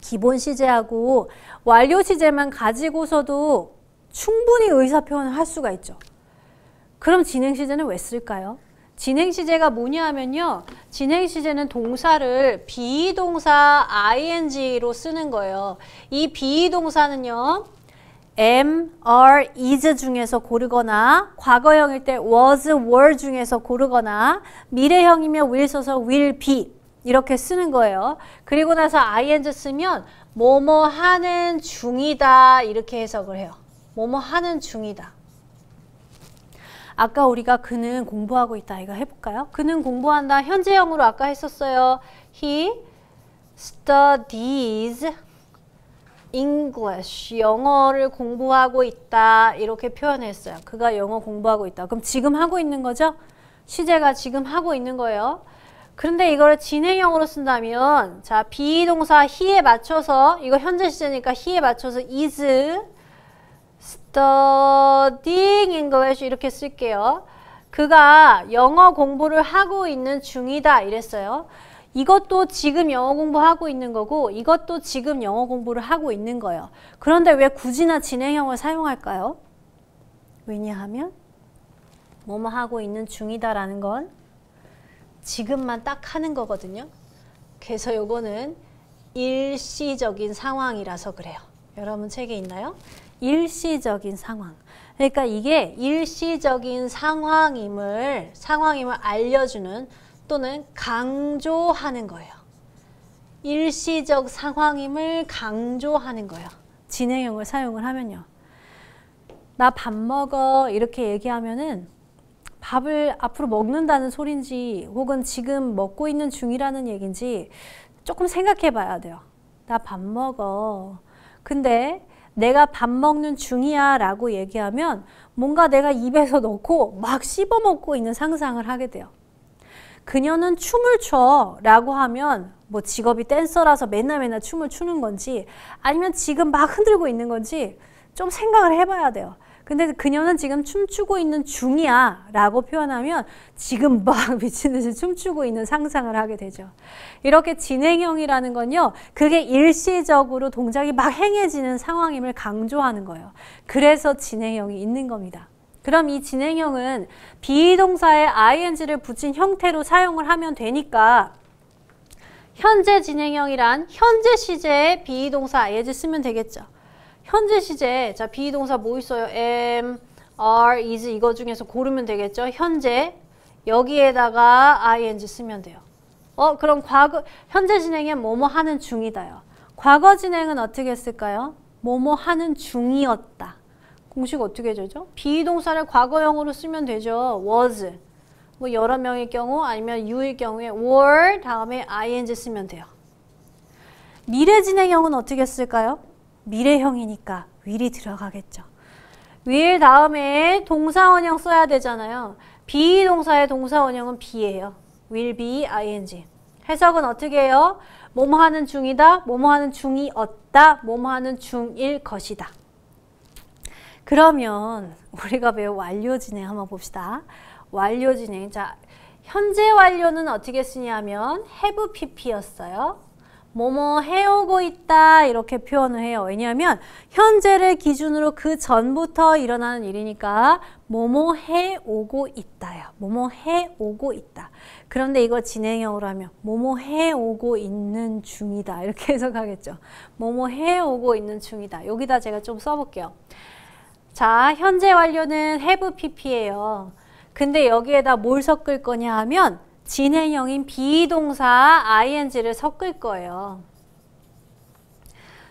기본 시제하고 완료 시제만 가지고서도 충분히 의사표현을 할 수가 있죠. 그럼 진행 시제는 왜 쓸까요? 진행 시제가 뭐냐 하면요. 진행 시제는 동사를 비동사 ing로 쓰는 거예요. 이 비동사는요. am, are, is 중에서 고르거나 과거형일 때 was, were 중에서 고르거나 미래형이면 will 써서 will be 이렇게 쓰는 거예요. 그리고 나서 ing 쓰면 뭐뭐 하는 중이다 이렇게 해석을 해요. 뭐뭐 하는 중이다. 아까 우리가 그는 공부하고 있다 이거 해볼까요? 그는 공부한다 현재형으로 아까 했었어요. He studies English 영어를 공부하고 있다 이렇게 표현했어요. 그가 영어 공부하고 있다. 그럼 지금 하고 있는 거죠? 시제가 지금 하고 있는 거예요. 그런데 이걸 진행형으로 쓴다면 자 비동사 he에 맞춰서 이거 현재 시제니까 he에 맞춰서 is studying English 이렇게 쓸게요. 그가 영어 공부를 하고 있는 중이다 이랬어요. 이것도 지금 영어 공부하고 있는 거고 이것도 지금 영어 공부를 하고 있는 거예요. 그런데 왜 굳이나 진행형을 사용할까요? 왜냐하면 뭐뭐 하고 있는 중이다라는 건 지금만 딱 하는 거거든요. 그래서 요거는 일시적인 상황이라서 그래요. 여러분 책에 있나요? 일시적인 상황. 그러니까 이게 일시적인 상황임을 상황임을 알려주는 또는 강조하는 거예요. 일시적 상황임을 강조하는 거예요. 진행형을 사용을 하면요. 나 밥 먹어 이렇게 얘기하면은 밥을 앞으로 먹는다는 소린지 혹은 지금 먹고 있는 중이라는 얘긴지 조금 생각해 봐야 돼요. 나 밥 먹어. 근데 내가 밥 먹는 중이야 라고 얘기하면 뭔가 내가 입에서 넣고 막 씹어 먹고 있는 상상을 하게 돼요. 그녀는 춤을 춰 라고 하면 뭐 직업이 댄서라서 맨날 맨날 춤을 추는 건지 아니면 지금 막 흔들고 있는 건지 좀 생각을 해봐야 돼요. 근데 그녀는 지금 춤추고 있는 중이야 라고 표현하면 지금 막 미친 듯이 춤추고 있는 상상을 하게 되죠. 이렇게 진행형이라는 건요. 그게 일시적으로 동작이 막 행해지는 상황임을 강조하는 거예요. 그래서 진행형이 있는 겁니다. 그럼 이 진행형은 비동사에 ing를 붙인 형태로 사용을 하면 되니까 현재 진행형이란 현재 시제에 비동사 ing 쓰면 되겠죠. 현재 시제 자 비동사 뭐 있어요? am, are, is 이거 중에서 고르면 되겠죠. 현재 여기에다가 ing 쓰면 돼요. 어 그럼 과거 현재 진행은 뭐뭐 하는 중이다요. 과거 진행은 어떻게 쓸까요? 뭐뭐 하는 중이었다. 공식 어떻게 되죠? 비동사를 과거형으로 쓰면 되죠. was. 뭐 여러 명의 경우 아니면 you일 경우에 were 다음에 ing 쓰면 돼요. 미래 진행형은 어떻게 쓸까요? 미래형이니까 will이 들어가겠죠. will 다음에 동사원형 써야 되잖아요. 비동사의 동사원형은 be예요. will be ing. 해석은 어떻게 해요? 뭐뭐 하는 중이다, 뭐뭐 하는 중이었다, 뭐뭐 하는 중일 것이다. 그러면 우리가 배운 완료 진행 한번 봅시다. 완료 진행. 자, 현재 완료는 어떻게 쓰냐면 have pp였어요. 뭐뭐 해오고 있다 이렇게 표현을 해요. 왜냐하면 현재를 기준으로 그 전부터 일어나는 일이니까 뭐뭐 해오고 있다요. 뭐뭐 해오고 있다. 그런데 이거 진행형으로 하면 뭐뭐 해오고 있는 중이다 이렇게 해석하겠죠. 뭐뭐 해오고 있는 중이다. 여기다 제가 좀 써볼게요. 자, 현재 완료는 have pp예요. 근데 여기에다 뭘 섞을 거냐 하면 진행형인 비동사 ing를 섞을 거예요.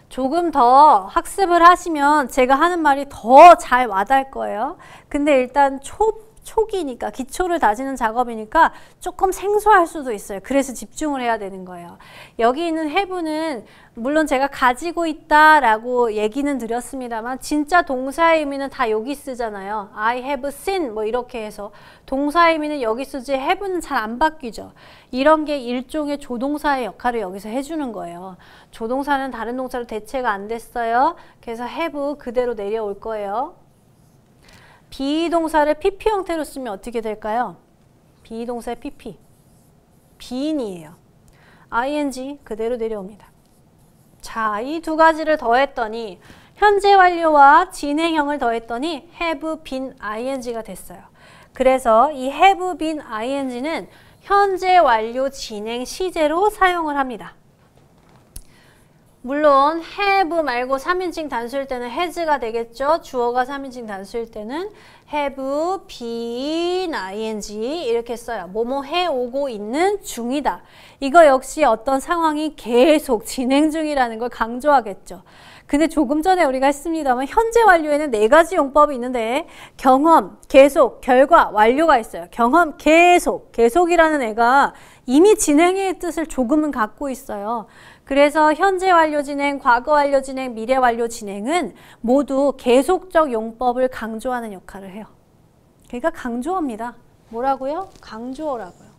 조금 더 학습을 하시면 제가 하는 말이 더 잘 와닿을 거예요. 근데 일단 초 초기니까 기초를 다지는 작업이니까 조금 생소할 수도 있어요. 그래서 집중을 해야 되는 거예요. 여기 있는 have는 물론 제가 가지고 있다라고 얘기는 드렸습니다만 진짜 동사의 의미는 다 여기 쓰잖아요. I have seen 뭐 이렇게 해서 동사의 의미는 여기 쓰지 have는 잘 안 바뀌죠. 이런 게 일종의 조동사의 역할을 여기서 해주는 거예요. 조동사는 다른 동사로 대체가 안 됐어요. 그래서 have 그대로 내려올 거예요. 비동사를 PP 형태로 쓰면 어떻게 될까요? 비동사의 PP. 비인이에요. ing 그대로 내려옵니다. 자, 이 두 가지를 더했더니 현재 완료와 진행형을 더했더니 have been ing가 됐어요. 그래서 이 have been ing는 현재 완료 진행 시제로 사용을 합니다. 물론 have 말고 3인칭 단수일 때는 has가 되겠죠. 주어가 3인칭 단수일 때는 have been ing 이렇게 써요. 뭐뭐 해오고 있는 중이다. 이거 역시 어떤 상황이 계속 진행 중이라는 걸 강조하겠죠. 근데 조금 전에 우리가 했습니다만 현재 완료에는 네 가지 용법이 있는데 경험, 계속, 결과, 완료가 있어요. 경험, 계속, 계속이라는 애가 이미 진행의 뜻을 조금은 갖고 있어요. 그래서 현재 완료 진행, 과거 완료 진행, 미래 완료 진행은 모두 계속적 용법을 강조하는 역할을 해요. 그러니까 강조합니다. 뭐라고요? 강조어라고요.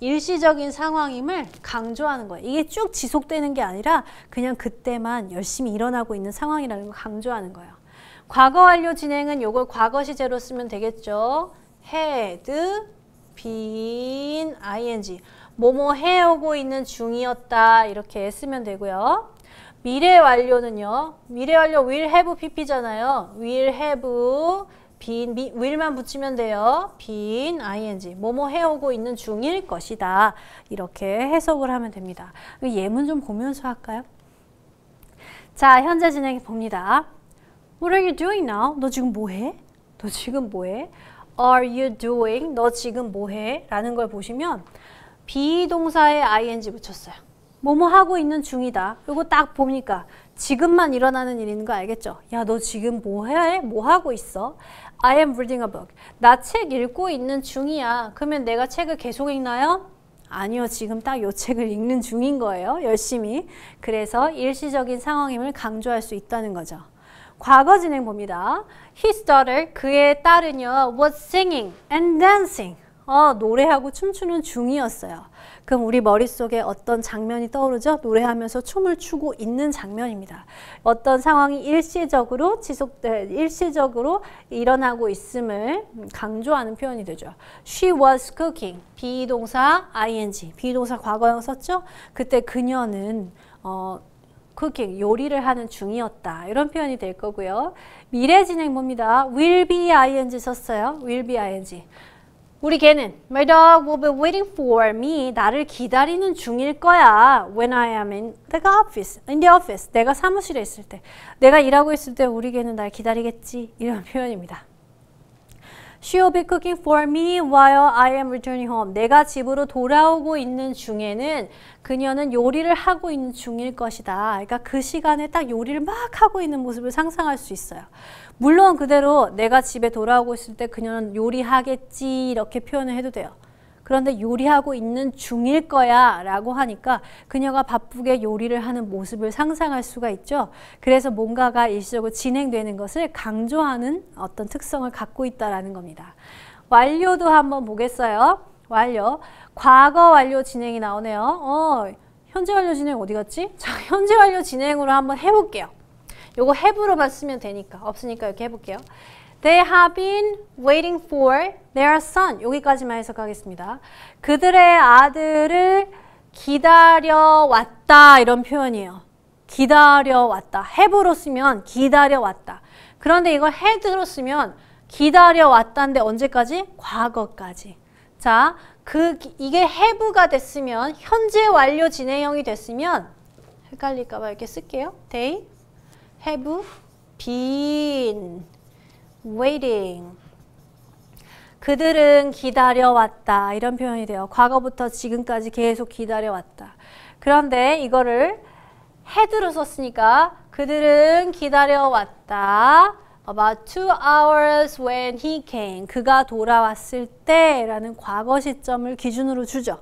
일시적인 상황임을 강조하는 거예요. 이게 쭉 지속되는 게 아니라 그냥 그때만 열심히 일어나고 있는 상황이라는 걸 강조하는 거예요. 과거 완료 진행은 이걸 과거 시제로 쓰면 되겠죠. had been ing 뭐뭐 해오고 있는 중이었다 이렇게 쓰면 되고요. 미래 완료는요. 미래 완료 will have pp잖아요. will have been, will만 붙이면 돼요. been ing 뭐뭐 해오고 있는 중일 것이다. 이렇게 해석을 하면 됩니다. 예문 좀 보면서 할까요? 자, 현재 진행 봅니다. What are you doing now? 너 지금 뭐 해? 너 지금 뭐 해? Are you doing? 너 지금 뭐 해? 라는 걸 보시면 비동사에 ing 붙였어요. 뭐뭐 하고 있는 중이다. 이거 딱 보니까 지금만 일어나는 일인 거 알겠죠? 야, 너 지금 뭐 해? 뭐 하고 있어? I am reading a book. 나 책 읽고 있는 중이야. 그러면 내가 책을 계속 읽나요? 아니요. 지금 딱이 책을 읽는 중인 거예요. 열심히. 그래서 일시적인 상황임을 강조할 수 있다는 거죠. 과거 진행 봅니다. His daughter, 그의 딸은요, was singing and dancing. 어, 노래하고 춤추는 중이었어요. 그럼 우리 머릿속에 어떤 장면이 떠오르죠? 노래하면서 춤을 추고 있는 장면입니다. 어떤 상황이 일시적으로 지속돼 일시적으로 일어나고 있음을 강조하는 표현이 되죠. She was cooking. 비동사 ing. 비동사 과거형 썼죠? 그때 그녀는 어 cooking, 요리를 하는 중이었다. 이런 표현이 될 거고요. 미래 진행 봅니다. will be ing 썼어요. will be ing. 우리 개는 My dog will be waiting for me. 나를 기다리는 중일 거야. When I am in the office. In the office. 내가 사무실에 있을 때. 내가 일하고 있을 때 우리 개는 날 기다리겠지. 이런 표현입니다. She'll be cooking for me while I am returning home. 내가 집으로 돌아오고 있는 중에는 그녀는 요리를 하고 있는 중일 것이다. 그러니까 그 시간에 딱 요리를 막 하고 있는 모습을 상상할 수 있어요. 물론 그대로 내가 집에 돌아오고 있을 때 그녀는 요리하겠지 이렇게 표현을 해도 돼요. 그런데 요리하고 있는 중일 거야 라고 하니까 그녀가 바쁘게 요리를 하는 모습을 상상할 수가 있죠. 그래서 뭔가가 일시적으로 진행되는 것을 강조하는 어떤 특성을 갖고 있다라는 겁니다. 완료도 한번 보겠어요. 완료. 과거 완료 진행이 나오네요. 어, 현재 완료 진행 어디 갔지? 자, 현재 완료 진행으로 한번 해볼게요. 요거 have로만 쓰면 되니까 없으니까 이렇게 해볼게요. They have been waiting for their son. 여기까지만 해석하겠습니다. 그들의 아들을 기다려 왔다 이런 표현이에요. 기다려 왔다. have로 쓰면 기다려 왔다. 그런데 이걸 had로 쓰면 기다려 왔다인데 언제까지? 과거까지. 자, 그 이게 have가 됐으면 현재 완료 진행형이 됐으면 헷갈릴까 봐 이렇게 쓸게요. They have been waiting. 그들은 기다려왔다. 이런 표현이 돼요. 과거부터 지금까지 계속 기다려왔다. 그런데 이거를 had로 썼으니까 그들은 기다려왔다. About two hours when he came. 그가 돌아왔을 때라는 과거 시점을 기준으로 주죠.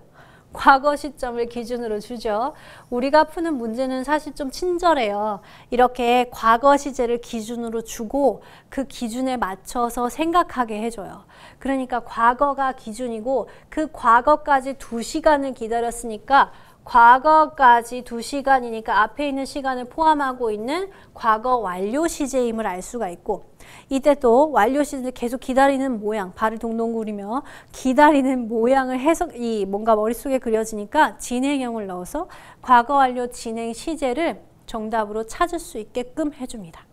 과거 시점을 기준으로 주죠. 우리가 푸는 문제는 사실 좀 친절해요. 이렇게 과거 시제를 기준으로 주고 그 기준에 맞춰서 생각하게 해줘요. 그러니까 과거가 기준이고 그 과거까지 두시간을 기다렸으니까 과거까지 두시간이니까 앞에 있는 시간을 포함하고 있는 과거 완료 시제임을 알 수가 있고 이때 또 완료 시즌 계속 기다리는 모양, 발을 동동 구리며 기다리는 모양을 해석, 이 뭔가 머릿속에 그려지니까 진행형을 넣어서 과거 완료 진행 시제를 정답으로 찾을 수 있게끔 해줍니다.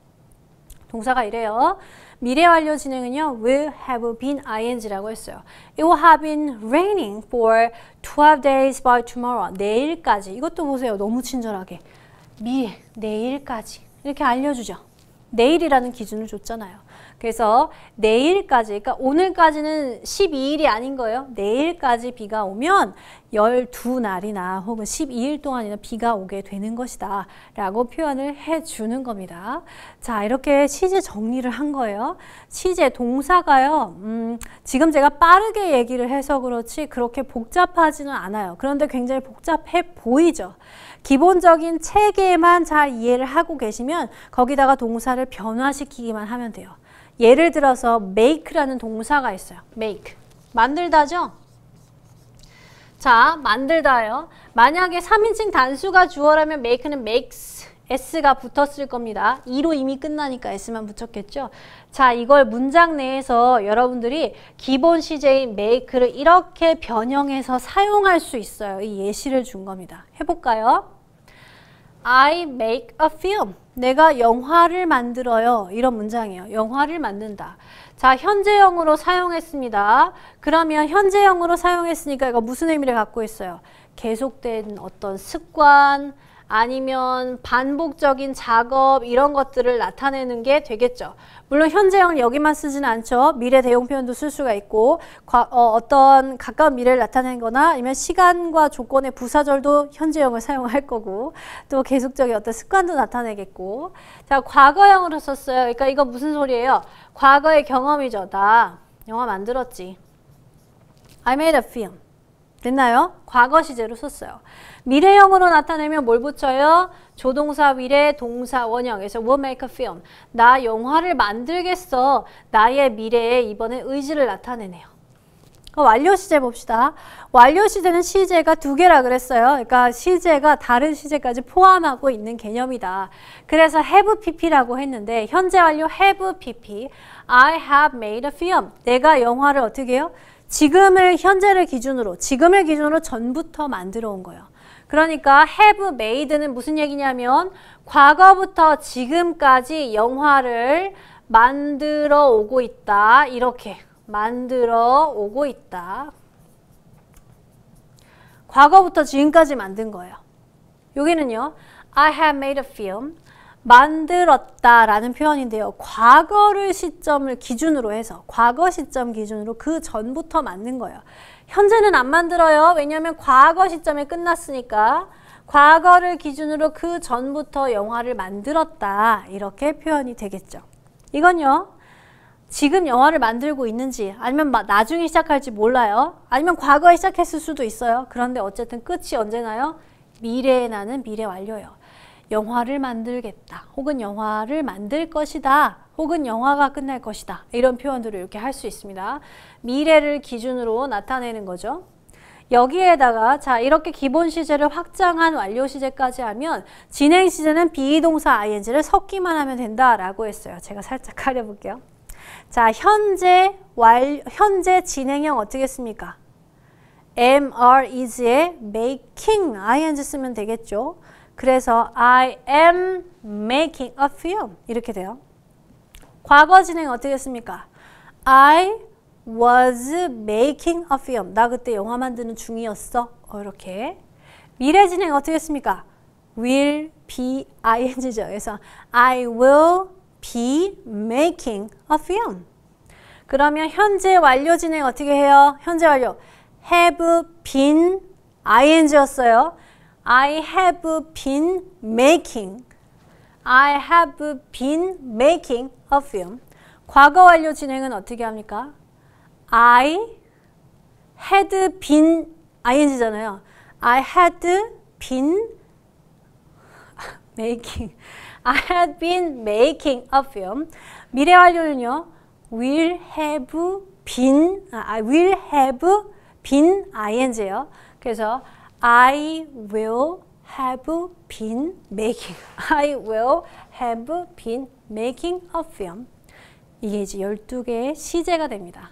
동사가 이래요. 미래 완료 진행은요. will have been ing라고 했어요. It will have been raining for 12 days by tomorrow. 내일까지. 이것도 보세요. 너무 친절하게. 미래, 내일까지. 이렇게 알려주죠. 내일이라는 기준을 줬잖아요. 그래서 내일까지, 그러니까 오늘까지는 12일이 아닌 거예요. 내일까지 비가 오면 12날이나 혹은 12일 동안이나 비가 오게 되는 것이다. 라고 표현을 해주는 겁니다. 자, 이렇게 시제 정리를 한 거예요. 시제 동사가요, 음, 지금 제가 빠르게 얘기를 해서 그렇지 그렇게 복잡하지는 않아요. 그런데 굉장히 복잡해 보이죠. 기본적인 체계만 잘 이해를 하고 계시면 거기다가 동사를 변화시키기만 하면 돼요. 예를 들어서 make라는 동사가 있어요. make. 만들다죠? 자, 만들다요. 만약에 3인칭 단수가 주어라면 make는 makes, s가 붙었을 겁니다. 2로 이미 끝나니까 s만 붙였겠죠? 자, 이걸 문장 내에서 여러분들이 기본 시제인 make를 이렇게 변형해서 사용할 수 있어요. 이 예시를 준 겁니다. 해볼까요? I make a film. 내가 영화를 만들어요. 이런 문장이에요. 영화를 만든다. 자, 현재형으로 사용했습니다. 그러면 현재형으로 사용했으니까 이거 무슨 의미를 갖고 있어요? 계속된 어떤 습관, 아니면 반복적인 작업 이런 것들을 나타내는 게 되겠죠. 물론 현재형을 여기만 쓰지는 않죠. 미래 대용 표현도 쓸 수가 있고 과, 어, 떤 가까운 미래를 나타내는 거나 아니면 시간과 조건의 부사절도 현재형을 사용할 거고 또 계속적인 어떤 습관도 나타내겠고 자 과거형으로 썼어요. 그러니까 이거 무슨 소리예요? 과거의 경험이죠. 나 영화 만들었지. I made a film. 됐나요? 과거 시제로 썼어요. 미래형으로 나타내면 뭘 붙여요? 조동사 미래 동사 원형에서 will make a film. 나 영화를 만들겠어. 나의 미래에 이번에 의지를 나타내네요. 완료 시제 봅시다. 완료 시제는 시제가 두 개라 그랬어요. 그러니까 시제가 다른 시제까지 포함하고 있는 개념이다. 그래서 have pp라고 했는데 현재 완료 have pp. I have made a film. 내가 영화를 어떻게 해요? 지금을 현재를 기준으로 지금을 기준으로 전부터 만들어 온 거예요. 그러니까 have made는 무슨 얘기냐면 과거부터 지금까지 영화를 만들어 오고 있다. 이렇게 만들어 오고 있다. 과거부터 지금까지 만든 거예요. 여기는요. I have made a film. 만들었다라는 표현인데요. 과거를 시점을 기준으로 해서 과거 시점 기준으로 그 전부터 만든 거예요. 현재는 안 만들어요. 왜냐하면 과거 시점에 끝났으니까 과거를 기준으로 그 전부터 영화를 만들었다 이렇게 표현이 되겠죠. 이건요. 지금 영화를 만들고 있는지 아니면 나중에 시작할지 몰라요. 아니면 과거에 시작했을 수도 있어요. 그런데 어쨌든 끝이 언제나요? 미래에 나는 미래 완료예요. 영화를 만들겠다. 혹은 영화를 만들 것이다. 혹은 영화가 끝날 것이다. 이런 표현들을 이렇게 할 수 있습니다. 미래를 기준으로 나타내는 거죠. 여기에다가 자 이렇게 기본 시제를 확장한 완료 시제까지 하면 진행 시제는 비동사 ing를 섞기만 하면 된다라고 했어요. 제가 살짝 가려볼게요. 자 현재 완 현재 진행형 어떻게 씁니까? am, are, is에 making ing 쓰면 되겠죠. 그래서 I am making a film 이렇게 돼요. 과거 진행 어떻게 했습니까? I was making a film. 나 그때 영화 만드는 중이었어. 어, 이렇게. 미래 진행 어떻게 했습니까? will be ing죠. 그래서 I will be making a film. 그러면 현재 완료 진행 어떻게 해요? 현재 완료. have been ing였어요. I have been making. I have been making a film. 과거 완료 진행은 어떻게 합니까? I had been ing잖아요. I had been making. I had been making a film. 미래 완료는요. will have been I will have been ing예요. 그래서 I will have been making. I will have been making a film. 이게 이제 12개의 시제가 됩니다.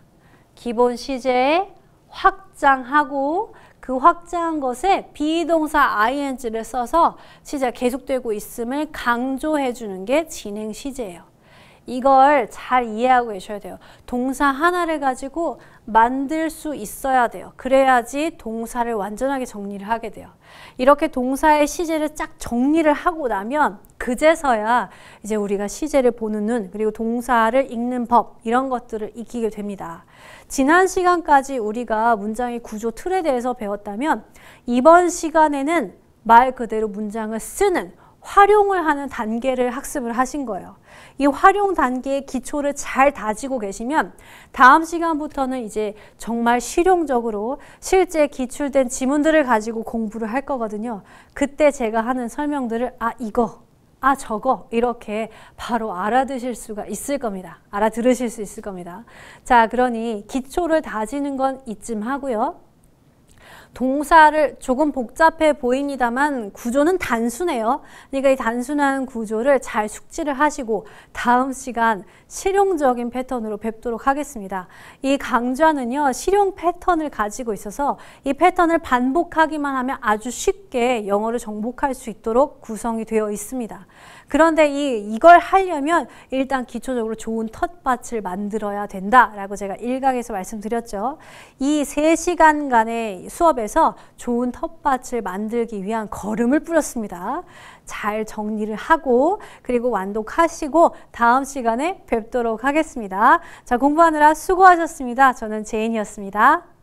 기본 시제에 확장하고 그 확장한 것에 비동사 ing를 써서 시제가 계속되고 있음을 강조해 주는 게 진행 시제예요. 이걸 잘 이해하고 계셔야 돼요. 동사 하나를 가지고 만들 수 있어야 돼요. 그래야지 동사를 완전하게 정리를 하게 돼요. 이렇게 동사의 시제를 쫙 정리를 하고 나면 그제서야 이제 우리가 시제를 보는 눈 그리고 동사를 읽는 법 이런 것들을 익히게 됩니다. 지난 시간까지 우리가 문장의 구조 틀에 대해서 배웠다면 이번 시간에는 말 그대로 문장을 쓰는 활용을 하는 단계를 학습을 하신 거예요. 이 활용 단계의 기초를 잘 다지고 계시면 다음 시간부터는 이제 정말 실용적으로 실제 기출된 지문들을 가지고 공부를 할 거거든요. 그때 제가 하는 설명들을 아 이거 아 저거 이렇게 바로 알아드실 수가 있을 겁니다. 알아들으실 수 있을 겁니다. 자 그러니 기초를 다지는 건 이쯤 하고요. 동사를 조금 복잡해 보입니다만 구조는 단순해요. 그러니까 이 단순한 구조를 잘 숙지를 하시고 다음 시간 실용적인 패턴으로 뵙도록 하겠습니다. 이 강좌는요. 실용 패턴을 가지고 있어서 이 패턴을 반복하기만 하면 아주 쉽게 영어를 정복할 수 있도록 구성이 되어 있습니다. 그런데 이, 이걸 하려면 일단 기초적으로 좋은 텃밭을 만들어야 된다라고 제가 일각에서 말씀드렸죠. 이 세시간간의 수업에서 좋은 텃밭을 만들기 위한 걸음을 뿌렸습니다. 잘 정리를 하고 그리고 완독하시고 다음 시간에 뵙도록 하겠습니다. 자 공부하느라 수고하셨습니다. 저는 제인이었습니다.